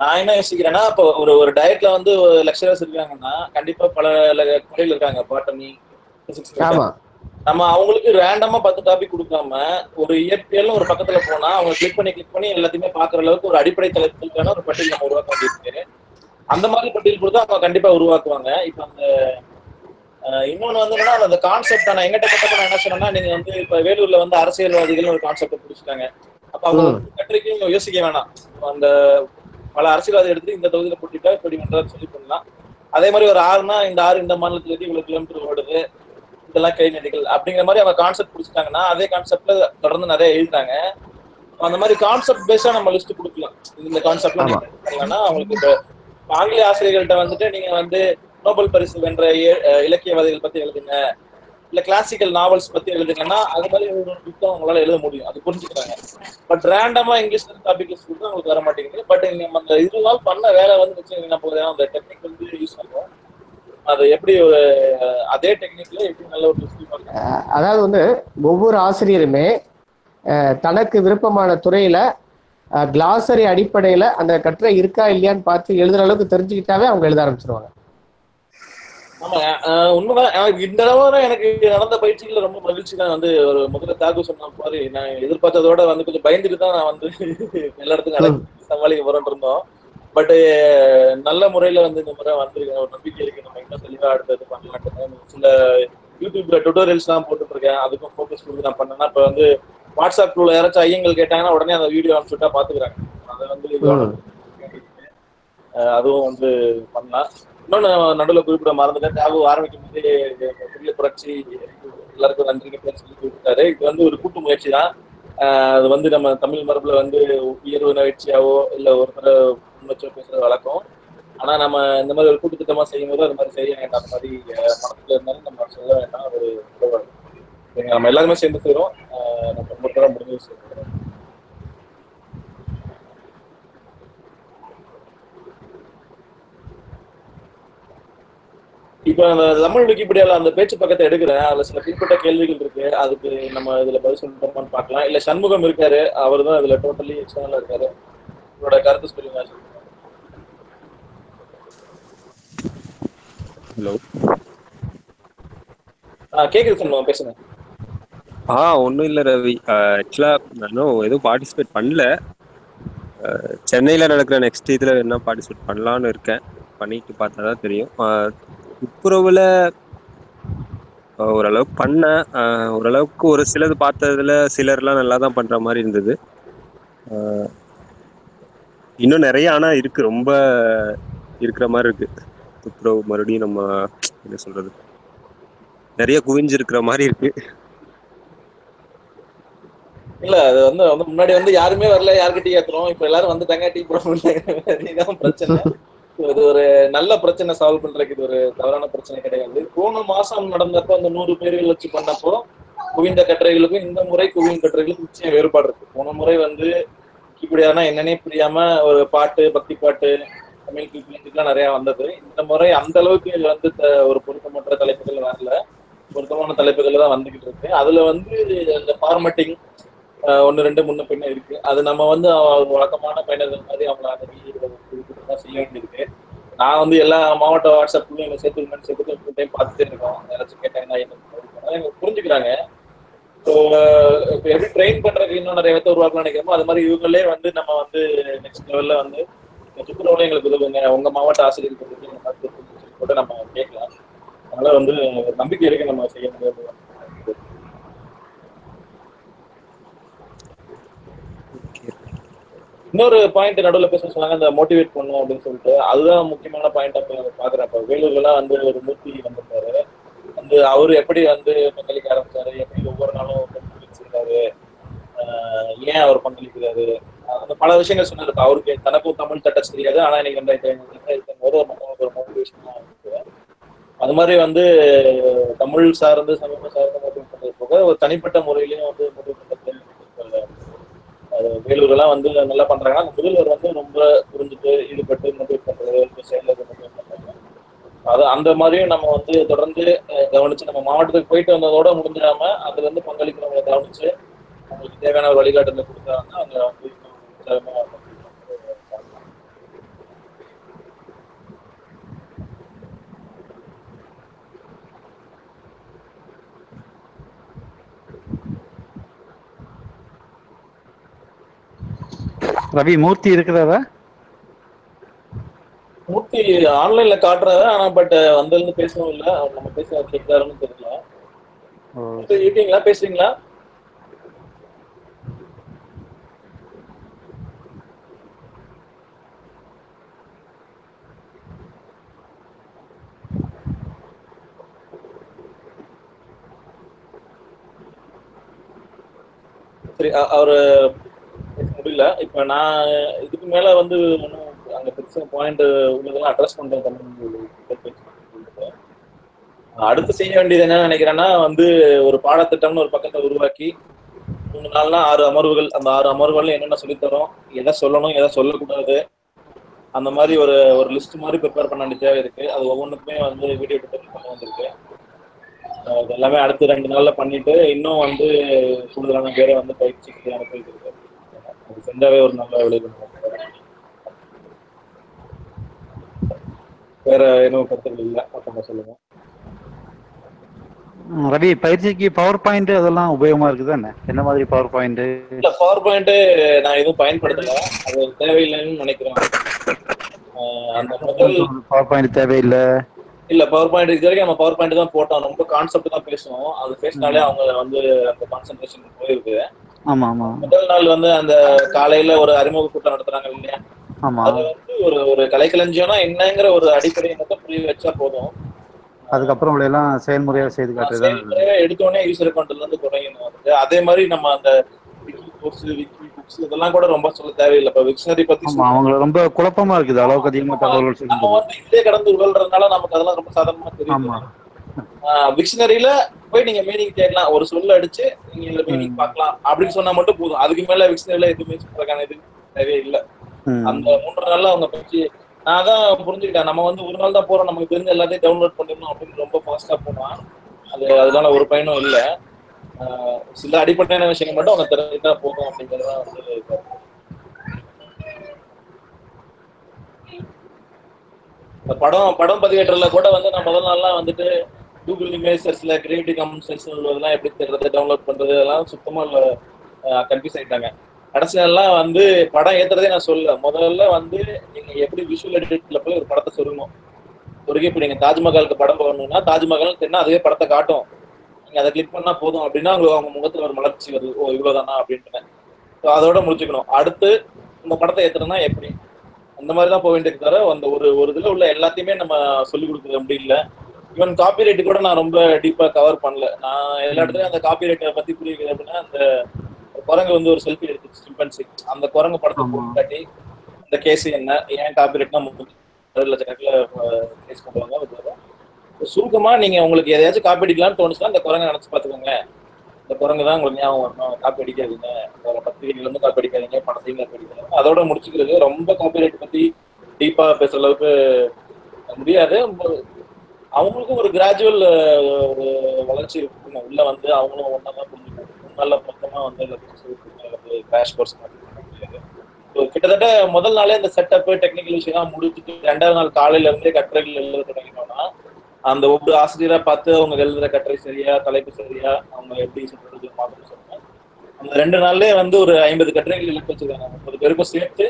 நான் என்ன யோசிக்கிறேன்னா இப்போ ஒரு ஒரு டயட்ல வந்து லெக்சரர்ஸ் இருக்காங்கன்னா கண்டிப்பா பல துறையில இருக்காங்க. ஆமா. நம்ம அவங்களுக்கு ரேண்டமா பத்து டாபிக் கொடுக்காம ஒரு இயற்பியல்னு ஒரு பக்கத்துல போனா அவங்க கிளிக் பண்ணி கிளிக் பண்ணி எல்லாத்தையுமே பாக்குற அளவுக்கு ஒரு அடிப்படை தலைப்புகளுக்கான ஒரு பட்டியல் நம்ம உருவாக்க வேண்டியிருக்கு. அந்த மாதிரி பட்டியல் கொடுத்தா அவங்க கண்டிப்பா உருவாக்குவாங்க. இப்போ அந்த இன்னொன்னு வந்து என்னன்னா அந்த கான்செப்ட் நான் எங்கிட்ட கட்டப்ப நான் என்ன சொன்னேன்னா நீங்க வந்து இப்ப வேலூர்ல வந்து அரசியல்வாதிகள் ஒரு கான்செப்ட் பிடிச்சிட்டாங்க. அப்ப அவங்க ம். கட்டுரைக்கு இவங்க யோசிக்க வேணாம். அந்த பல அரசியல்வாதி எடுத்து இந்த தொகுதியில போட்டிட்டா இப்படி பண்றாரு சொல்லி பண்ணலாம். அதே மாதிரி ஒரு ஆறுனா இந்த ஆறு இந்த மாநிலத்துல இருந்து இவ்வளவு கிலோமீட்டர் ஓடுது இதெல்லாம் கை நதிகள் அப்படிங்கிற மாதிரி அவங்க கான்செப்ட் பிடிச்சிட்டாங்கன்னா அதே கான்செப்ட்ல தொடர்ந்து நிறைய எழுதுறாங்க. அந்த மாதிரி கான்செப்ட் பேஸா நம்ம லிஸ்ட் கொடுக்கலாம். இந்த கான்செப்ட்ல ஆமா. பண்ணலாம்னா அவங்களுக்கு ஆங்கில ஆசிரியர்கள்ட்ட வந்துட்டு நீங்க வந்து நோபல் பரிசு வென்ற இலக்கியவாதிகள் பத்தி எழுதுங்க. இல்ல கிளாசிக்கல் நாவல்ஸ் பத்தி எழுதுங்கன்னா அது மாதிரி ஒரு புத்தகம் உங்களால எழுத முடியும். அது புரிஞ்சுக்கிறாங்க. பட் ரேண்டமா இங்கிலீஷ் டாபிக் கொடுத்தா உங்களுக்கு வர மாட்டேங்குது. பட் நீங்க அந்த இது நாள் பண்ண வேலை வந்து நிச்சயம் என்ன அந்த டெக்னிக் வந்து யூஸ் பண்ணுவோம் அது எப்படி ஒரு அதே டெக்னிக்ல எப்படி நல்ல ஒரு அதாவது வந்து ஒவ்வொரு ஆசிரியருமே தனக்கு விருப்பமான துறையில கிளாசரி அடிப்படையில அந்த கட்டுரை இருக்கா இல்லையான்னு பார்த்து எழுதுற அளவுக்கு தெரிஞ்சுக்கிட்டாவே அவங்க எழுத ஆரம்பிச்சிருவாங்க. உண்மைதான். இந்த தடவை எனக்கு நடந்த பயிற்சிகள்ல ரொம்ப மகிழ்ச்சி தான் வந்து ஒரு முதல்ல தாக்கு சொன்ன மாதிரி நான் எதிர்பார்த்ததோட வந்து கொஞ்சம் பயந்துட்டு தான் நான் வந்து *laughs* எல்லா இடத்துக்கும் சமாளிக்க போறேன் இருந்தோம். பட் நல்ல முறையில வந்து இந்த முறை வந்திருக்கேன். ஒரு நம்பிக்கை இருக்கு. நம்ம இன்னும் தெளிவா அடுத்தது பண்ணலாம் சில யூடியூப்ல டுட்டோரியல்ஸ் எல்லாம் போட்டுட்டு இருக்கேன். அதுக்கும் ஃபோக்கஸ் கொடுத்து நான் பண்ணேன்னா இப்ப வந்து வாட்ஸ்அப் குள்ள யாராச்சும் ஐயங்கள் கேட்டாங்கன்னா உடனே அந்த வீடியோ அனுப்பிச்சுட்டா பாத்துக்கிறாங்க. அதை வந்து அதுவும் வந்து பண்ணலாம். இன்னொன்னு நடுவில் குறிப்பிட மறந்துட்டேன். தியாகு ஆரம்பிக்கும் போதே பெரிய புரட்சி எல்லாருக்கும் நன்றி சொல்லி குறிப்பிட்டாரு. இது வந்து ஒரு கூட்டு முயற்சி தான். அது வந்து நம்ம தமிழ் மரபுல வந்து உயர்வு நிகழ்ச்சியாவோ இல்ல ஒருத்தர முன்னச்சோ பேசுறது வழக்கம். ஆனா நம்ம இந்த மாதிரி ஒரு கூட்டு திட்டமா செய்யும் போது அது மாதிரி செய்ய வேண்டாம். அந்த மாதிரி மனசுல இருந்தாலும் நம்ம சொல்ல வேண்டாம். ஒரு நம்ம எல்லாருமே சேர்ந்து செய்யறோம் நம்ம மட்டும் முடிஞ்சு செய்யறோம் இப்ப அந்த தமிழ் விக்கிபீடியால அந்த பேச்சு பக்கத்தை எடுக்கிறேன். அதுல சில குறிப்பிட்ட கேள்விகள் இருக்கு. அதுக்கு நம்ம இதுல பதில் சொல்லிட்டோமான்னு பார்க்கலாம். இல்ல சண்முகம் இருக்காரு. அவர் தான் இதுல டோட்டலி எக்ஸ்டர்னலா இருக்காரு. உங்களோட கருத்து சொல்லுங்க ஹலோ கேக்குது சண்முகம் பேசுங்க. ஆ ஒன்றும் இல்லை ரவி. ஆக்சுவலாக நானும் எதுவும் பார்ட்டிசிபேட் பண்ணல. சென்னையில் நடக்கிற நெக்ஸ்ட் இதில் என்ன பார்ட்டிசிபேட் பண்ணலான்னு இருக்கேன். பண்ணிட்டு பார்த்தா தான் தெரியும். ஆஹ் துப்புரவில் ஓரளவுக்கு பண்ணேன். ஆஹ் ஓரளவுக்கு ஒரு சிலது பார்த்ததுல சிலர்லாம் நல்லா தான் பண்ணுற மாதிரி இருந்தது. ஆஹ் இன்னும் நிறைய ஆனால் இருக்கு. ரொம்ப இருக்கிற மாதிரி இருக்கு. துப்புரவு மறுபடியும் நம்ம என்ன சொல்றது? நிறைய குவிஞ்சிருக்கிற மாதிரி இருக்கு. இல்ல அது வந்து வந்து முன்னாடி வந்து யாருமே வரல யார்கிட்டயும் ஏத்துறோம் இப்ப எல்லாரும் வந்துட்டாங்க டீ போட *laughs* பிரச்சனை. இது ஒரு நல்ல பிரச்சனை சால்வ் பண்றதுக்கு இது ஒரு தவறான பிரச்சனை கிடையாது. போன மாசம் நடந்தப்போ அந்த நூறு பேர்கள் வச்சு பண்ணப்போ குவிந்த கட்டுரைகளுக்கும் இந்த முறை குவிந்த கட்டுரைகளுக்கும் நிச்சயம் வேறுபாடு இருக்கு. போன முறை வந்து இப்படியானா என்னன்னே புரியாம ஒரு பாட்டு பக்தி பாட்டு தமிழ் கீப்பிலாம் நிறைய வந்தது. இந்த முறை அந்த அளவுக்கு இது வந்து த- ஒரு பொருத்தமற்ற தலைப்புகள் வரல. பொருத்தமான தலைப்புகள் தான் வந்துகிட்டு இருக்கு. அதுல வந்து இந்த ஃபார்மட்டிங் ஒன்று ரெண்டு முன்ன பின்ன இருக்கு. அது நம்ம வந்து வழக்கமான பயனர்கள் மாதிரி அவங்கள அதை தான் செய்ய வேண்டியிருக்கு. நான் வந்து எல்லா மாவட்ட வாட்ஸ்அப்லையும் எங்களை சேர்த்து சேர்த்து ஃபுல் டைம் பார்த்துட்டே இருக்கோம். யாராச்சும் கேட்டாங்கன்னா என்ன புரிஞ்சுக்கிறாங்க. ஸோ இப்போ எப்படி ட்ரெயின் பண்றதுக்கு இன்னும் நிறைய பேர்த்த உருவாக்கலாம்னு நினைக்கிறோமோ அது மாதிரி இவங்களே வந்து நம்ம வந்து நெக்ஸ்ட் லெவல்ல வந்து துப்புரவுல எங்களுக்கு உதவுங்க. உங்க மாவட்ட ஆசிரியருக்கு கூட நம்ம கேட்கலாம். அதனால வந்து நம்பிக்கை இருக்கு நம்ம செய்ய முடியாது. இன்னொரு பாயிண்ட் நடுவில் பேச சொன்னாங்க அந்த மோட்டிவேட் பண்ணும் அப்படின்னு சொல்லிட்டு. அதுதான் முக்கியமான பாயிண்ட் அப்ப பாக்குறேன் இப்ப வேலூர்லாம் வந்து ஒரு மூர்த்தி வந்திருக்காரு. வந்து அவரு எப்படி வந்து பங்களிக்க ஆரம்பிச்சாரு? எப்படி ஒவ்வொரு நாளும் பங்களிச்சிருக்காரு ஏன் அவர் பங்களிக்கிறாரு? அந்த பல விஷயங்கள் சொன்னாரு அவருக்கு தனக்கும் தமிழ் தட்டச்சு தெரியாது. ஆனா இன்னைக்கு ரெண்டாயிரத்தி ரெண்டாயிரத்தி போது ஒரு மோட்டிவேஷனா அது மாதிரி வந்து தமிழ் சார்ந்து சமூகம் சார்ந்து மோட்டிவேட் பண்றது போக ஒரு தனிப்பட்ட முறையிலையும் வந்து வேலூர்லாம் வந்து நல்லா பண்றாங்கன்னா அந்த முதல்வர் வந்து ரொம்ப புரிஞ்சுட்டு ஈடுபட்டு மோட்டிவேட் பண்றது செயல மோட்டிவேட் பண்றாங்க அது அந்த மாதிரியும் நம்ம வந்து தொடர்ந்து கவனிச்சு நம்ம மாவட்டத்துக்கு போயிட்டு வந்ததோட முடிஞ்சிடாம அதுல இருந்து பங்களிக்கிறவங்களை கவனிச்சு அவங்களுக்கு தேவையான ஒரு வழிகாட்டுதல் கொடுத்தாங்கன்னா அவங்க வந்து ரவி மூர்த்தி இருக்கிறாரா? மூர்த்தி ஆன்லைன்ல காட்டுறாரு ஆனா பட் வந்திருந்து பேசவும் இல்ல. அவர் நம்ம பேச கேட்கிறாருன்னு தெரியல. இருக்கீங்களா பேசுறீங்களா? சரி அவரு முடியல. இப்ப நான் இதுக்கு மேல வந்து ஒன்றும் அங்க பெருசா பாயிண்ட் உள்ளதெல்லாம் அட்ரஸ் பண்றேன் தமிழ் அடுத்து செய்ய வேண்டியது என்ன நினைக்கிறேன்னா வந்து ஒரு பாடத்திட்டம்னு ஒரு பக்கத்தை உருவாக்கி மூணு நாள்னா ஆறு அமர்வுகள் அந்த ஆறு அமர்வுகள்ல என்னென்ன சொல்லித்தரோம் எதை சொல்லணும் எதை சொல்லக்கூடாது அந்த மாதிரி ஒரு ஒரு லிஸ்ட் மாதிரி ப்ரிப்பேர் பண்ண வேண்டிய தேவை இருக்கு. அது ஒவ்வொன்றுக்குமே வந்து வீடியோ டுட்டோரியல் பண்ண வந்திருக்கு எல்லாமே அடுத்து ரெண்டு நாள்ல பண்ணிட்டு இன்னும் வந்து கூடுதலான பேரை வந்து பயிற்சிக்கு அனுப்பிட்டு இருக்கு அது செஞ்சாவே ஒரு நல்ல விளைவு வேற எதுவும் கருத்துக்கள் இல்லை மொத்தமா சொல்லுங்க. ரவி பயிற்சிக்கு பவர் பாயிண்ட் அதெல்லாம் உபயோகமா இருக்குதா என்ன என்ன மாதிரி பவர் பாயிண்ட் இல்ல பவர் பாயிண்ட் நான் எதுவும் பயன்படுத்தல. அது தேவையில்லைன்னு நினைக்கிறேன். அந்த முதல் பவர் பாயிண்ட் தேவையில்லை. இல்ல பவர் பாயிண்ட் இது வரைக்கும் நம்ம பவர் பாயிண்ட் தான் போட்டோம். ரொம்ப கான்செப்ட் தான் பேசுவோம் அது பேசினாலே அவங்க வந்து அந்த கான்சென்ட்ரேஷன் போயிருக்கு ஆமா ஆமா. முதல் நாள் வந்து அந்த காலையில ஒரு அறிமுக கூட்டம் நடத்துறாங்க இல்லையா? ஆமா. அது வந்து ஒரு ஒரு கலைக்களஞ்சியம்னா என்னங்கிற ஒரு அடிப்படையை மட்டும் புரிய வச்சா போதும். அதுக்கப்புறம் உங்களை எல்லாம் செயல்முறையா செய்து காட்டுறது எடுத்தோடனே யூசர் தொடங்கணும் வந்து அதே மாதிரி நம்ம அந்த கோர்ஸ் விக்கி புக்ஸ் இதெல்லாம் கூட ரொம்ப சொல்ல தேவையில்லை. இப்ப விக்ஷனரி பத்தி ஆமா அவங்கள ரொம்ப குழப்பமா இருக்குது. அளவுக்கு அதிகமா தகவல்கள் நம்ம சொல்லும்போது. வந்து இதே கடந்து உழல்றதுனால நமக்கு அதெல்லாம் ரொம்ப சாதாரணமா தெரியும் ஆமா விக்ஷனரியில போய் நீங்க மீனிங் தேடலாம். ஒரு சொல்ல அடிச்சு நீங்க இந்த மீனிங் பார்க்கலாம். அப்படின்னு சொன்னா மட்டும் போதும். அதுக்கு மேல விக்ஷனரியில எதுவுமே சொல்றதுக்கான இது தேவையே இல்ல. அந்த மூன்று நாள்ல அவங்க பற்றி நான் தான் புரிஞ்சுக்கிட்டேன். நம்ம வந்து ஒரு நாள் தான் போறோம். நமக்கு தெரிஞ்ச எல்லாத்தையும் டவுன்லோட் பண்ணிடணும் அப்படின்னு ரொம்ப ஃபாஸ்டா போனா அது அதனால ஒரு பயனும் இல்ல. ஆஹ் சில அடிப்படையான விஷயங்கள் மட்டும் அவங்க தெரிஞ்சுட்டா போதும் அப்படிங்கறத வந்து இந்த படம் படம் பதிவேற்றல கூட வந்து நான் முதல் நாள்லாம் வந்துட்டு கூகுள் இமேஜஸ்ல கிரியேட்டிவ் காமன்ஸ் உள்ளதெல்லாம் எப்படி தேடுறது டவுன்லோட் பண்றது அதெல்லாம் சுத்தமா கன்ஃபியூஸ் ஆயிட்டாங்க. கடைசி நாள்லாம் வந்து படம் ஏத்துறதே நான் சொல்ல முதல்ல வந்து நீங்க எப்படி விஷுவல் எடிட்ல போய் ஒரு படத்தை சொல்லணும். ஒரு இப்போ நீங்க தாஜ்மஹாலுக்கு படம் போகணும்னா தாஜ்மஹால் தென்னா அதுவே படத்தை காட்டும். நீங்க அதை கிளிக் பண்ணா போதும் அப்படின்னா உங்களுக்கு அவங்க முகத்துல ஒரு மலர்ச்சி வருது. ஓ இவ்வளவுதானா அப்படின்ட்டு அதோட முடிச்சுக்கணும். அடுத்து இந்த படத்தை ஏத்துறதுனா எப்படி? அந்த மாதிரி தான் போக வேண்டியது தவிர அந்த ஒரு ஒரு இதுல உள்ள எல்லாத்தையுமே நம்ம சொல்லி கொடுக்குறது அப்படி இல்ல. ஈவன் காப்பி ரைட் கூட நான் ரொம்ப டீப்பா கவர் பண்ணல. நான் எல்லா இடத்துலயும் அந்த காப்பி ரைட்டை பத்தி புரியுது அப்படின்னா அந்த குரங்கு வந்து ஒரு செல்ஃபி எடுத்து சிம்பன்சி அந்த குரங்கு படத்தை காட்டி அந்த கேஸ் என்ன ஏன் காப்பி ரைட்னா லட்சக்கணக்கில் கேஸ் பண்ணுவாங்க சுருக்கமா நீங்க உங்களுக்கு எதையாச்சும் காப்பி அடிக்கலாம்னு தோணுச்சுன்னா அந்த குரங்கை நினைச்சு பாத்துக்கோங்க இந்த குரங்கு தான் உங்களுக்கு ஞாபகம் வரணும். காப்பி அடிக்காதீங்க. வேற பத்திரிகைகள் வந்து காப்பி அடிக்காதீங்க. படத்தையும் காப்பி அடிக்காதீங்க. அதோட முடிச்சுக்கிறது ரொம்ப காப்பிரைட் பத்தி டீப்பா பேசுற அளவுக்கு முடியாது. அவங்களுக்கும் ஒரு கிராஜுவல் ஒரு வளர்ச்சி இருக்கணும் உள்ள வந்து அவங்களும் ஒன்றா தான் புரிஞ்சுக்கணும் மொத்தமா வந்து கிராஷ் கோர்ஸ் முடியாது. கிட்டத்தட்ட முதல் நாளே இந்த செட்டப் டெக்னிக்கல் விஷயம் முடிச்சுட்டு ரெண்டாவது நாள் காலையில இருந்தே கட்டுரைகள் எழுத தொடங்கினோம்னா அந்த ஒவ்வொரு ஆசிரியரா பார்த்து அவங்க எழுதுற கட்டுரை சரியா தலைப்பு சரியா அவங்க எப்படி சொல்றது மாற்றம் சொல்லுங்க அந்த ரெண்டு நாள்லயே வந்து ஒரு ஐம்பது கட்டுரைகள் எழுதி வச்சிருக்காங்க. முப்பது பேருக்கும் சேர்த்து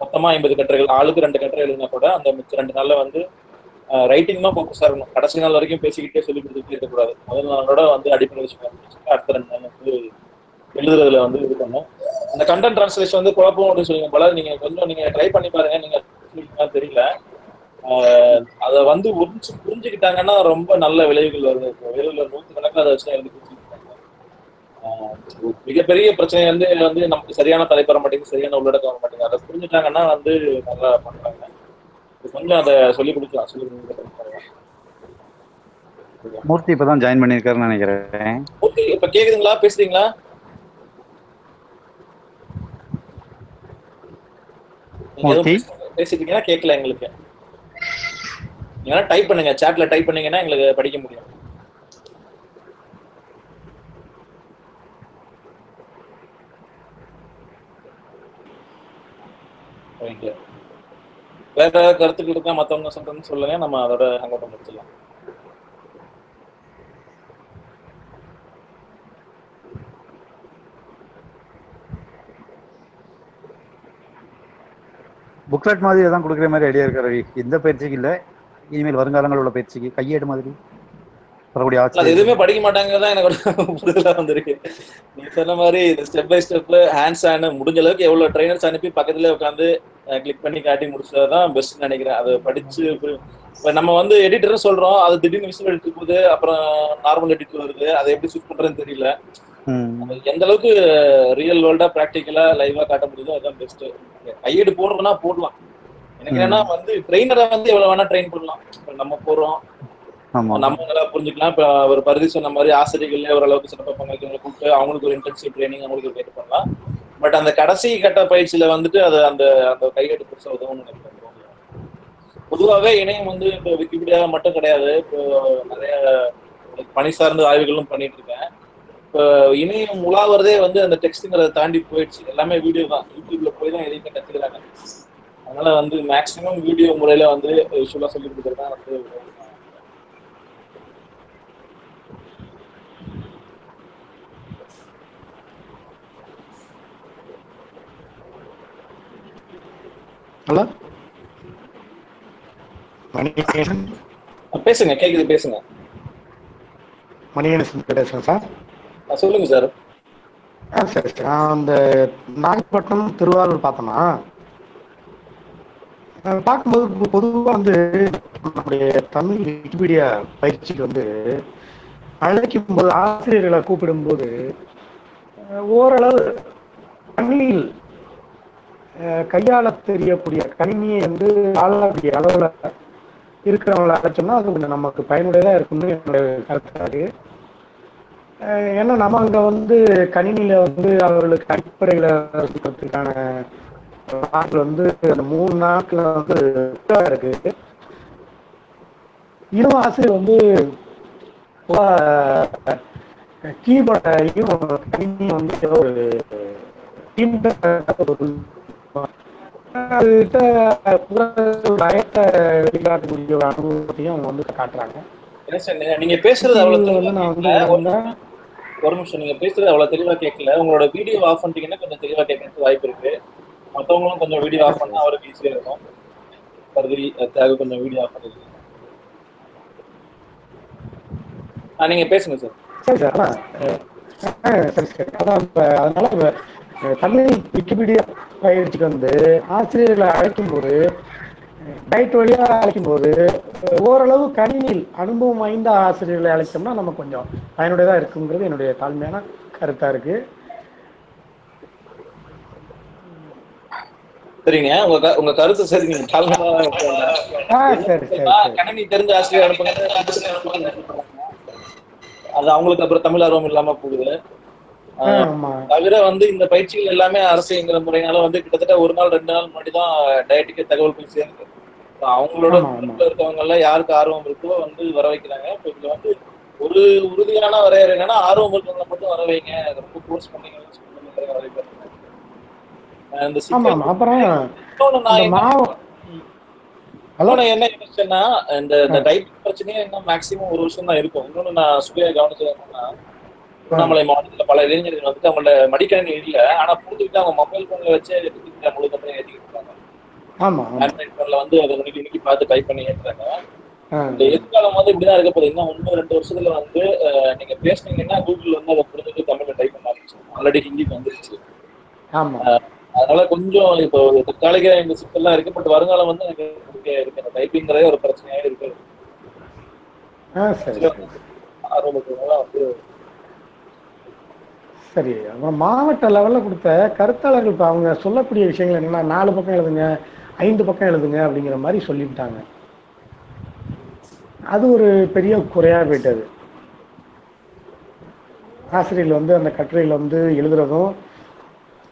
மொத்தமா ஐம்பது கட்டுரைகள். ஆளுக்கு ரெண்டு கட்டுரை எழுதினா கூட அந்த மிச்ச ரெண்டு நாள்ல வந்து ரைட்டிங் தான் ஃபோக்கஸா இருக்கணும். கடைசி நாள் வரைக்கும் பேசிக்கிட்டே சொல்லி கொடுத்துட்டே இருக்கக்கூடாது. முதல் நாளோட வந்து அடிப்படை விஷயம் அடுத்த ரெண்டு நாள் வந்து எழுதுறதுல வந்து இது பண்ணும் அந்த கண்டென்ட் டிரான்ஸ்லேஷன் வந்து குழப்பம் அப்படின்னு சொல்லுங்க போல. நீங்க கொஞ்சம் நீங்க ட்ரை பண்ணி பாருங்க. நீங்க தெரியல. அதை வந்து புரிஞ்சு புரிஞ்சுக்கிட்டாங்கன்னா ரொம்ப நல்ல விளைவுகள் வருது. வேலூர்ல நூத்து கணக்கில் அதை வச்சு எழுதி மிகப்பெரிய பிரச்சனை வந்து வந்து நமக்கு சரியான தலைப்பு வர மாட்டேங்குது சரியான உள்ளடக்கம் வர மாட்டேங்குது. அதை புரிஞ்சுட்டாங்கன்னா வந்து நல்லா பண்றாங்க. கொஞ்சம் அதை சொல்லி கொடுக்கலாம் சொல்லி கொடுக்கலாம். மூர்த்தி இப்பதான் ஜாயின் பண்ணியிருக்காருன்னு நினைக்கிறேன். ஓகே இப்ப கேக்குதுங்களா? பேசுறீங்களா? நீங்க எதுவும் மூர்த்தி? பேச- பேசிட்டு இருக்கீங்கன்னா கேட்கல எங்களுக்கு. நீங்க டைப் பண்ணுங்க. சாட்ல டைப் பண்ணீங்கன்னா எங்களுக்கு படிக்க முடியும். Right. வேற ஏதாவது கருத்துக்கள் இருக்கா? மத்தவங்க சொல்றேன்னு சொல்லுங்க. நம்ம அதோட அங்கோட்ட முடிச்சிடலாம். புக்லெட் மாதிரி தான் கொடுக்குற மாதிரி ஐடியா இருக்கா ரவி. இந்த பயிற்சிக்கு இல்ல. இனிமேல் வருங்காலங்கள் உள்ள பயிற்சிக்கு கையேடு மாதிரி வரக்கூடிய ஆட்சி எதுவுமே படிக்க மாட்டாங்கதான் எனக்கு ஒரு *laughs* புரிதலா வந்திருக்கு. நீ சொன்ன மாதிரி step by step hands on முடிஞ்ச அளவுக்கு எவ்வளவு ட்ரைனர்ஸ் அனுப்பி பக்கத்துல உட்காந்து கிளிக் பண்ணி காட்டி முடிச்சதான் பெஸ்ட் நினைக்கிறேன். அதை படிச்சு இப்ப- நம்ம வந்து எடிட்டர் சொல்றோம். அது திடீர்னு விசில் எடுத்து போகுது அப்புறம் நார்மல் எடிட் வருது. அதை எப்படி சூஸ் பண்றதுன்னு தெரியல. எந்த அளவுக்கு ரியல் வேர்ல்டா பிராக்டிக்கலா லைவா காட்ட முடியுதோ அதுதான் பெஸ்ட் கையெடு போடுறதுனா போடலாம். எனக்கு என்னன்னா வந்து ட்ரெயினரை வந்து எவ்வளவு வேணா ட்ரெயின் பண்ணலாம். இப்ப நம்ம போறோம். நம்ம நல்லா புரிஞ்சுக்கலாம். இப்ப ஒரு பரிதி சொன்ன மாதிரி ஆசிரியர்களே ஓரளவுக்கு சிறப்பாக பங்களிக்கிறவங்களை கூப்பிட்டு அவங்களுக்கு ஒரு இன்டென்சிவ் ட்ரைனிங் அவங்களுக்கு கேட்டு பண்ணலாம். பட் அந்த கடைசி கட்ட பயிற்சியில வந்துட்டு அது அந்த அந்த கையெட்டு பெருசா உதவும்னு நினைக்கிறேன் பொதுவாகவே இணையம் வந்து இப்போ விக்கிபீடியா மட்டும் கிடையாது. இப்போ நிறைய பணி சார்ந்த ஆய்வுகளும் பண்ணிட்டு இருக்கேன். இப்போ இணையம் உலாவறதே வந்து அந்த டெக்ஸ்ட்டுங்கிறத தாண்டி போயிடுச்சு. எல்லாமே வீடியோ தான். யூடியூப்ல போய் தான் எதையுமே கத்துக்கிறாங்க. அதனால வந்து மேக்ஸிமம் வீடியோ முறையில வந்து விஷுவலா சொல்லி கொடுக்குறது வந்து ஹலோ? பேசுங்க கேக்குது பேசுங்க. மணிகணேசன் பேசுகிறேன் சார். சொல்லுங்க சார். சரி நான் அந்த நாகப்பட்டினம் திருவாரூர் பார்த்தோன்னா அஹ் பார்க்கும்போது பொதுவாக வந்து நம்முடைய தமிழ் விக்கிபீடியா பயிற்சிக்கு வந்து அழைக்கும் போது ஆசிரியர்களை கூப்பிடும்போது ஓரளவு தமிழில் அஹ் கையாள தெரியக்கூடிய கணினியை வந்து ஆளக்கூடிய அளவில் இருக்கிறவங்கள அழைச்சோம்னா அது கொஞ்சம் நமக்கு பயனுடையதா இருக்கும்னு என்னுடைய கருத்தா அஹ் ஏன்னா நம்ம அங்க வந்து கணினியில வந்து அவர்களுக்கு அடிப்படையில சொல்றதுக்கான நாட்கள் வந்து அந்த மூணு நாட்கள் வந்து இருக்கு. இன்னும் ஆசிரியர் வந்து கீபோர்டையும் கணினியும் வந்து ஏதோ ஒரு team அதுகிட்ட புற பயத்தை வெளிக்காட்டக்கூடிய ஒரு அனுபவத்தையும் அவங்க வந்து காட்டுறாங்க. நீங்க- பேசுறது அவ்வளவு வந்து நான் வந்து. ஒரு நிமிஷம் நீங்க பேசுறது அவ்வளவு தெளிவா கேட்கல உங்களோட வீடியோ ஆஃப் பண்ணிட்டீங்கன்னா கொஞ்சம் தெளிவா கேட்கறதுக்கு வாய்ப்பு இருக்கு. மத்தவங்களும் கொஞ்சம் வீடியோ ஆஃப் பண்ணா அவருக்கு ஈஸியா இருக்கும். பருதி தேவை கொஞ்சம் வீடியோ ஆஃப் பண்ணிருக்கீங்க ஆ நீங்க பேசுங்க சார் சரி சார் அதான் சரி அதான் இப்ப அதனால தமிழ் விக்கிபீடியா பயிற்சிக்கு வந்து ஆசிரியர்களை அழைக்கும் போது டைட் வழியா அழைக்கும் போது ஓரளவு கணினியில் அனுபவம் வாய்ந்த ஆசிரியர்களை அழைச்சோம்னா நம்ம கொஞ்சம் பயனுடையதா இருக்குங்கிறது என்னுடைய தாழ்மையான கருத்தா இருக்கு. சரிங்க. உங்க உங்க கருத்து சரி நீங்க தாழ்மையா ஆ சரி சரி ஆ, சரி. கணினி தெரிஞ்ச ஆசிரியர் அனுப்புங்க. அது அவங்களுக்கு அப்புறம் தமிழ் ஆர்வம் இல்லாம போகுது. தவிர வந்து இந்த பயிற்சிகள் எல்லாமே அரசுங்கிற முறையினால வந்து கிட்டத்தட்ட ஒரு நாள் ரெண்டு நாள் முன்னாடி தான் டயட்டுக்கு தகவல் போய் சேருது. அவங்களோட இருக்கவங்க எல்லாம் யாருக்கு ஆர்வம் இருக்கோ வந்து வர வைக்கிறாங்க. இப்ப இதுல வந்து ஒரு உறுதியான வரையறை என்னன்னா ஆர்வம் இருக்கவங்க மட்டும் வர வைங்க. ரொம்ப கோர்ஸ் பண்ணீங்கன்னு சொல்லி வர வைக்கிறாங்க. இந்த சிக்கல் அப்புறம் இன்னொன்னு என்ன யோசிச்சேன்னா இந்த இந்த டைப் பிரச்சனையே இன்னும் மேக்ஸிமம் ஒரு வருஷம் தான் இருக்கும். இன்னொன்னு நான் சுய கவனிச்சது என்னன்னா திருவண்ணாமலை மாவட்டத்துல பல இளைஞர்கள் வந்துட்டு அவங்களோட மடிக்கணினி இல்ல. ஆனா புரிஞ்சுக்கிட்டு அவங்க மொபைல் போன்ல வச்சு முழு கம்பெனி ஏற்றிக்கிட்டு இருக்காங்க. ஆமா ஆமா. ஆண்ட்ராய்ட் போன்ல வந்து அதை இன்னைக்கு இன்னைக்கு பார்த்து டைப் பண்ணி ஏற்றுறாங்க இந்த எதிர்காலம் வந்து இப்படிதான் இருக்க போகுது. இன்னும் ஒன்று ரெண்டு வருஷத்துல வந்து நீங்க பேசுனீங்கன்னா கூகுள் வந்து அதை புரிஞ்சுட்டு தமிழ்ல டைப் பண்ண ஆரம்பிச்சு ஆல்ரெடி ஹிந்திக்கு வந்துருச்சு. ஆமா. அதனால கொஞ்சம் இப்போ தற்காலிக இந்த சிக்கல்லாம் இருக்கு. பட் வருங்காலம் வந்து எனக்கு இருக்கு. இந்த டைப்பிங்கிறதே ஒரு பிரச்சனையாவே இருக்கு. சரி சரி. ஆர்வம் இருக்கிறவங்க வந்து சரி அப்புறம் மாவட்ட லெவலில் கொடுத்த கருத்தாளர்கள் இப்போ அவங்க சொல்லக்கூடிய விஷயங்கள் என்னன்னா நாலு பக்கம் எழுதுங்க ஐந்து பக்கம் எழுதுங்க அப்படிங்கிற மாதிரி சொல்லிவிட்டாங்க. அது ஒரு பெரிய குறையா போயிட்டது. ஆசிரியர்கள் வந்து அந்த கட்டுரையில் வந்து எழுதுறதும்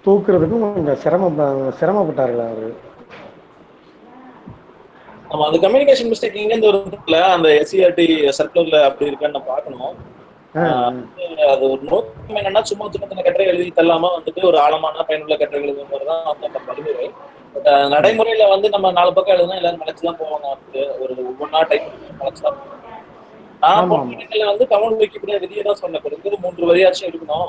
தூக்குறதுக்கும் கொஞ்சம் சிரமம் சிரமப்பட்டார்கள் அவர்? நம்ம அந்த கம்யூனிகேஷன் மிஸ்டேக் எங்க இருந்து வருதுல அந்த எஸ்சிஆர்டி சர்க்குலர்ல அப்படி இருக்கான்னு நான் பார்க்கணும். அது ஒரு நோக்கம் என்னன்னா சும்மா சின்ன சின்ன கட்டுரை எழுதி தள்ளாம வந்துட்டு ஒரு ஆழமான பயனுள்ள கட்டுரை எழுதுங்கிறது தான் வந்து அந்த பரிந்துரை நடைமுறையில வந்து நம்ம நாலு பக்கம் எழுதுனா எல்லாரும் நினைச்சு தான் போவாங்க. வந்து ஒரு ஒவ்வொன்றா டைப் நினைச்சு தான் போவாங்க. நான் ஆமா, வந்து தமிழ் வைக்கக்கூடிய விதியை தான் சொன்னேன். குறைஞ்சது மூன்று வரியாச்சும் இருக்கணும்.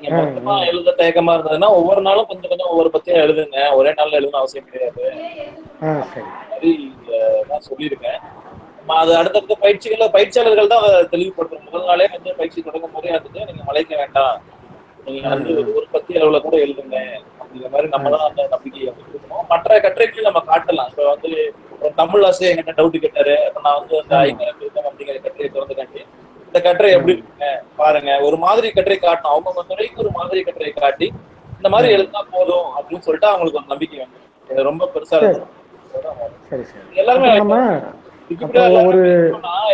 நீங்க மொத்தமா எழுத தயக்கமா இருந்ததுன்னா ஒவ்வொரு நாளும் கொஞ்சம் கொஞ்சம் ஒவ்வொரு பத்தியா எழுதுங்க. ஒரே நாள்ல எழுதணும் அவசியம் கிடையாது. மாதிரி நான் சொல்லியிருக்கேன். அது அடுத்தடுத்த பயிற்சிகள்ல பயிற்சியாளர்கள் தான் தெளிவுபடுத்தும் முதல் நாளே வந்து பயிற்சி தொடங்கும் போதே வந்துட்டு நீங்க மலைக்க வேண்டாம். நீங்க வந்து ஒரு பத்தி அளவுல கூட எழுதுங்க. அப்படிங்கிற மாதிரி நம்ம தான் அந்த நம்பிக்கையை கொடுக்கணும். மற்ற கட்டுரைகள் நம்ம காட்டலாம். இப்போ வந்து ஒரு தமிழ் ஆசிரியர் என்கிட்ட டவுட் கேட்டாரு. அப்ப நான் வந்து அந்த. ஐநூறு அப்படிங்கிற கட்டுரையை திறந்து காட்டி இந்த கட்டுரை எப்படி இருக்குங்க? பாருங்க ஒரு மாதிரி கட்டுரை காட்டணும். அவங்க துறைக்கு ஒரு மாதிரி கட்டுரை காட்டி இந்த மாதிரி எழுதினா போதும் அப்படின்னு சொல்லிட்டு அவங்களுக்கு ஒரு நம்பிக்கை வந்து இது ரொம்ப பெருசா இருக்கும். சரி சரி. எல்லாருமே ஒரு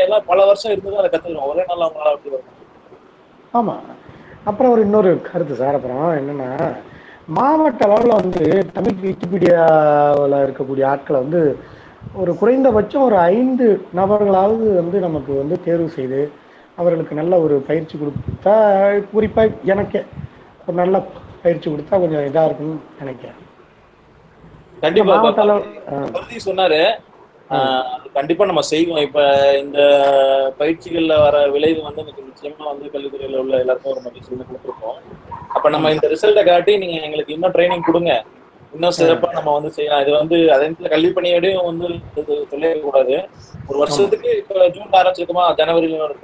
எல்லாம் பல வருஷம் இருந்து அதை கத்துக்கணும். ஒரே நாள் அவங்களால அப்படி வரும். ஆமா. அப்புறம் ஒரு இன்னொரு கருத்து சார். அப்புறம் என்னன்னா மாவட்ட அளவில் வந்து தமிழ் விக்கிபீடியாவில் இருக்கக்கூடிய ஆட்களை வந்து ஒரு குறைந்தபட்சம் ஒரு ஐந்து நபர்களாவது வந்து நமக்கு வந்து தேர்வு செய்து அவர்களுக்கு நல்ல ஒரு பயிற்சி கொடுத்தா குறிப்பாக எனக்கு ஒரு நல்ல பயிற்சி கொடுத்தா கொஞ்சம் இதாக இருக்கும்னு நினைக்கிறேன். கண்டிப்பா சொன்னாரு. கண்டிப்பா நம்ம செய்வோம். இப்ப இந்த பயிற்சிகள்ல வர விளைவு வந்து நிச்சயமா வந்து கல்வித்துறையில உள்ள எல்லாருக்கும் ஒரு மகிழ்ச்சி வந்து கொடுத்துருக்கோம். அப்ப நம்ம இந்த ரிசல்ட்டை காட்டி நீங்க எங்களுக்கு இன்னும் ட்ரைனிங் கொடுங்க. இன்னும் சிறப்பா நம்ம வந்து செய்யலாம். இது வந்து அதே நேரத்துல கல்வி பணியோடையும் வந்து தொழிலக்கூடாது ஒரு வருஷத்துக்கு இப்ப ஜூன் ஆரம்பிச்சிருக்கோமா? ஜனவரியில ஒரு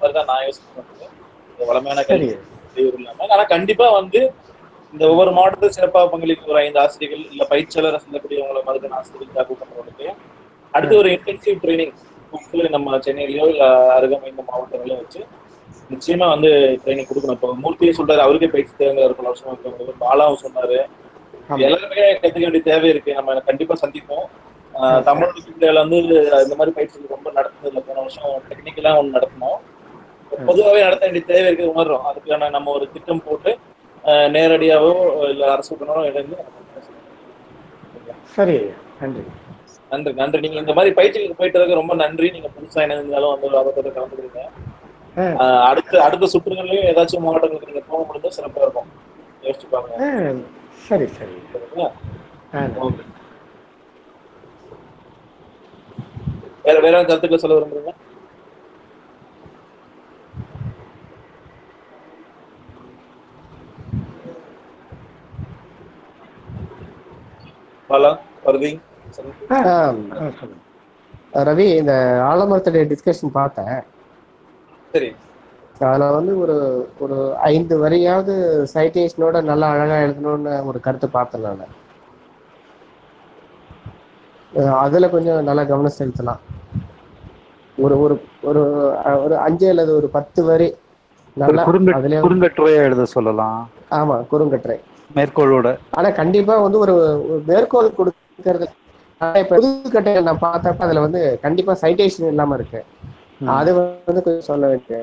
மாதிரி தான் நான் யோசிக்கிறேன் இது வளமையான கல்வி இல்லாம. ஆனா கண்டிப்பா வந்து இந்த ஒவ்வொரு மாவட்டத்தில் சிறப்பாக பங்களிக்கும் ஒரு ஐந்து ஆசிரியர்கள் இல்ல பயிற்சியாளர் சொல்லக்கூடியவங்களை மதுரை ஆசிரியர்கள் தாக்கு பண்றவங்களுக்கு அடுத்து ஒரு இன்டென்சிவ் ட்ரைனிங் கூப்பிட்டு நம்ம சென்னையிலயோ இல்ல அருகமைந்த மாவட்டங்களையோ வச்சு நிச்சயமா வந்து ட்ரைனிங் கொடுக்கணும். இப்போ மூர்த்தியை சொல்றாரு அவருக்கே பயிற்சி தேவைங்கிற பல வருஷமா இருக்கவங்க பாலாவும் சொன்னாரு. எல்லாருமே கத்துக்க வேண்டிய தேவை இருக்கு. நம்ம கண்டிப்பா சந்திப்போம். தமிழ் விக்கிபீடியால வந்து இந்த மாதிரி பயிற்சி ரொம்ப நடத்துனது போன வருஷம் டெக்னிக்கலா ஒன்று நடத்தினோம். பொதுவாகவே நடத்த வேண்டிய தேவை இருக்குது உணர்றோம். அதுக்கான நம்ம ஒரு திட்டம் போட்டு ஆஹ் நேரடியாவோ இல்ல அரசு உடனோ இணைந்து சரி நன்றி. நன்றி நன்றி. நீங்க இந்த மாதிரி பயிற்சிகளுக்கு போயிட்டு ரொம்ப நன்றி. நீங்க புதுசா இணைந்தாலும் வந்து ஆபத்தோட கலந்துக்கிறீங்க. ஆ. ஆஹ் அடுத்த அடுத்த சுற்றுகள்லயும் ஏதாச்சும் மாவட்டங்களுக்கு நீங்க போக முடிஞ்சா சிறப்பா இருக்கும். யோசிச்சு பாருங்க. சரி சரி. வேற வேற கருத்துக்களை சொல்ல விரும்புறீங்க பாலா ரவி இந்த ஆலமரத்துடைய டிஸ்கஷன் பார்த்தேன். சரி. அதுல வந்து ஒரு ஒரு ஐந்து வரியாவது சைட்டேஷனோட நல்லா அழகா எழுதணும்னு ஒரு கருத்து பார்த்தேன் நான். அதுல கொஞ்சம் நல்லா கவனம் செலுத்தலாம். ஒரு ஒரு ஒரு ஒரு அஞ்சு அல்லது ஒரு பத்து வரி நல்லா குறுங்கட்டுரையா எழுத சொல்லலாம். ஆமா குறுங்கட்டுரை. மேற்கோளோட. ஆனா கண்டிப்பா வந்து ஒரு மேற்கோள் கொடுக்கறது ஆனா இப்ப புதுக்கட்டைகள் நான் பார்த்தப்ப அதுல வந்து கண்டிப்பா சைட்டேஷன் இல்லாம இருக்கு. அது வந்து கொஞ்சம் சொல்ல வேண்டிய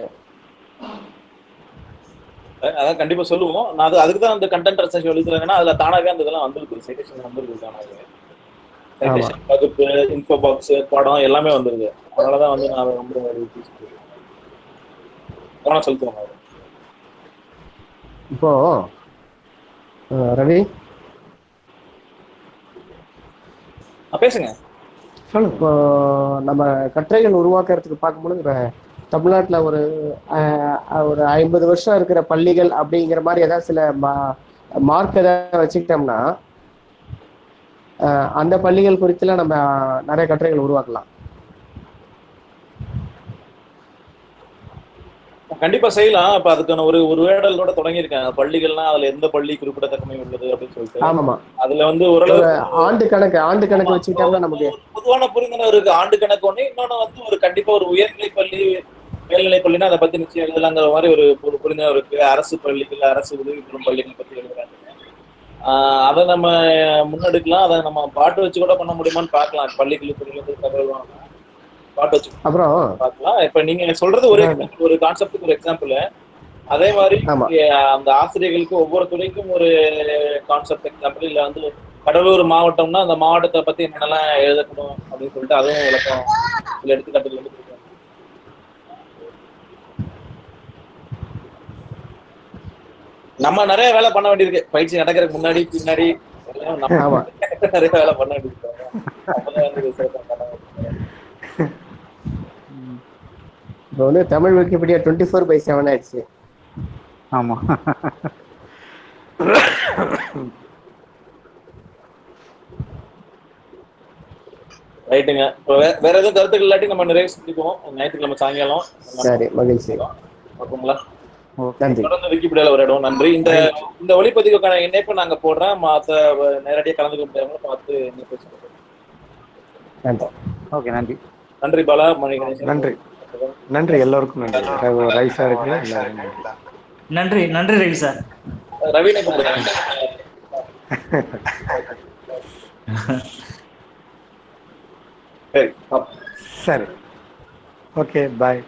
அதான் கண்டிப்பா சொல்லுவோம். நான் அது அதுக்கு தான் அந்த கண்டென்ட் ரெசர்ச் எழுதுறாங்கன்னா அதுல தானாவே அந்த இதெல்லாம் வந்திருக்கு சைட்டேஷன் வந்திருக்கு தானாவே சைட்டேஷன் வகுப்பு இன்ஃபோ பாக்ஸ் படம் எல்லாமே வந்துருது. அதனாலதான் வந்து நான் ரொம்ப கவனம் செலுத்துவேன். இப்போ ரவி? பேசுங்க. இப்போ நம்ம கட்டுரைகள் உருவாக்குறதுக்கு பார்க்கும்பொழுது இப்ப தமிழ்நாட்டுல ஒரு ஒரு ஐம்பது வருஷம் இருக்கிற பள்ளிகள் அப்படிங்கிற மாதிரி ஏதாவது சில மார்க் ஏதாவது வச்சுக்கிட்டோம்னா அந்த பள்ளிகள் குறித்துலாம் நம்ம நிறைய கட்டுரைகள் உருவாக்கலாம். கண்டிப்பா செய்யலாம். இப்ப அதுக்கான ஒரு ஒரு வேடலோட தொடங்கியிருக்காங்க பள்ளிகள்லாம் அதுல எந்த பள்ளி குறிப்பிடத்தக்கமை உள்ளது அப்படின்னு சொல்லிட்டு. ஆமாமா. அதுல வந்து ஓரளவு ஆண்டு கணக்கு ஆண்டு கணக்கு வச்சுக்கிட்டோம்னா நமக்கு பொதுவான புரிந்துணர்வு இருக்கு. ஆண்டு கணக்கு ஒண்ணு இன்னொன்னு வந்து ஒரு கண்டிப்பா ஒரு உயர்நிலை பள்ளி மேல்நிலை பள்ளினா அதை பத்தி நிச்சயம் எழுதலாங்கிற மாதிரி ஒரு ஒரு புரிந்துணர்வு இருக்கு. அரசு பள்ளிகள் அரசு உதவி பெறும் பள்ளிகள் பத்தி எழுதுறாங்க. ஆஹ் அதை நம்ம முன்னெடுக்கலாம். அதை நம்ம பாட்டு வச்சு கூட பண்ண முடியுமான்னு பார்க்கலாம். பள்ளிகளுக்கு தகவல். பாட்டு வச்சு அப்புறம் பார்க்கலாம் இப்ப நீங்க சொல்றது ஒரு ஒரு கான்செப்டுக்கு ஒரு எக்ஸாம்பிள் அதே மாதிரி அந்த ஆசிரியர்களுக்கு ஒவ்வொரு துறைக்கும் ஒரு கான்செப்ட் எக்ஸாம்பிள் இல்ல வந்து கடலூர் மாவட்டம்னா அந்த மாவட்டத்தை பத்தி என்னென்னலாம் எழுதணும் அப்படின்னு சொல்லிட்டு அதுவும் விளக்கம் சில எடுத்துக்காட்டுகள் வந்து. நம்ம நிறைய வேலை பண்ண வேண்டியிருக்கு. பயிற்சி நடக்கிறதுக்கு முன்னாடி பின்னாடி *laughs* நிறைய வேலை பண்ண வேண்டியிருக்கு அப்பதான் வந்து இது சிறப்பா பண்ண முடியும். இப்போ வந்து Tamil Wikipedia twenty four by seven ஆயிடுச்சு. ஆமா. ரைட்டுங்க. இப்போ வேற எதுவும் கருத்துக்கள் இல்லாட்டி நம்ம நிறைய செஞ்சுக்குவோம் ஞாயிற்றுக்கிழமை சாயங்காலம் சரி மகிழ்ச்சி. பார்ப்போங்களா நன்றி தொடர்ந்து விக்கிபீடியால ஒரு இடம் நன்றி. இந்த இந்த ஒளிப்பதிவுக்கான இணைப்பு நாங்க போடுறேன் மத்த நேரடியாக கலந்துக்க முடியாம பார்த்து இணைப்பு ஓகே நன்றி. நன்றி பாலா மணி நன்றி. நன்றி எல்லோருக்கும் நன்றி. ரவி- ரைஸா இருக்கு. எல்லாரும் நன்றி. நன்றி ரவி சார். ரவினை சரி. Okay bye.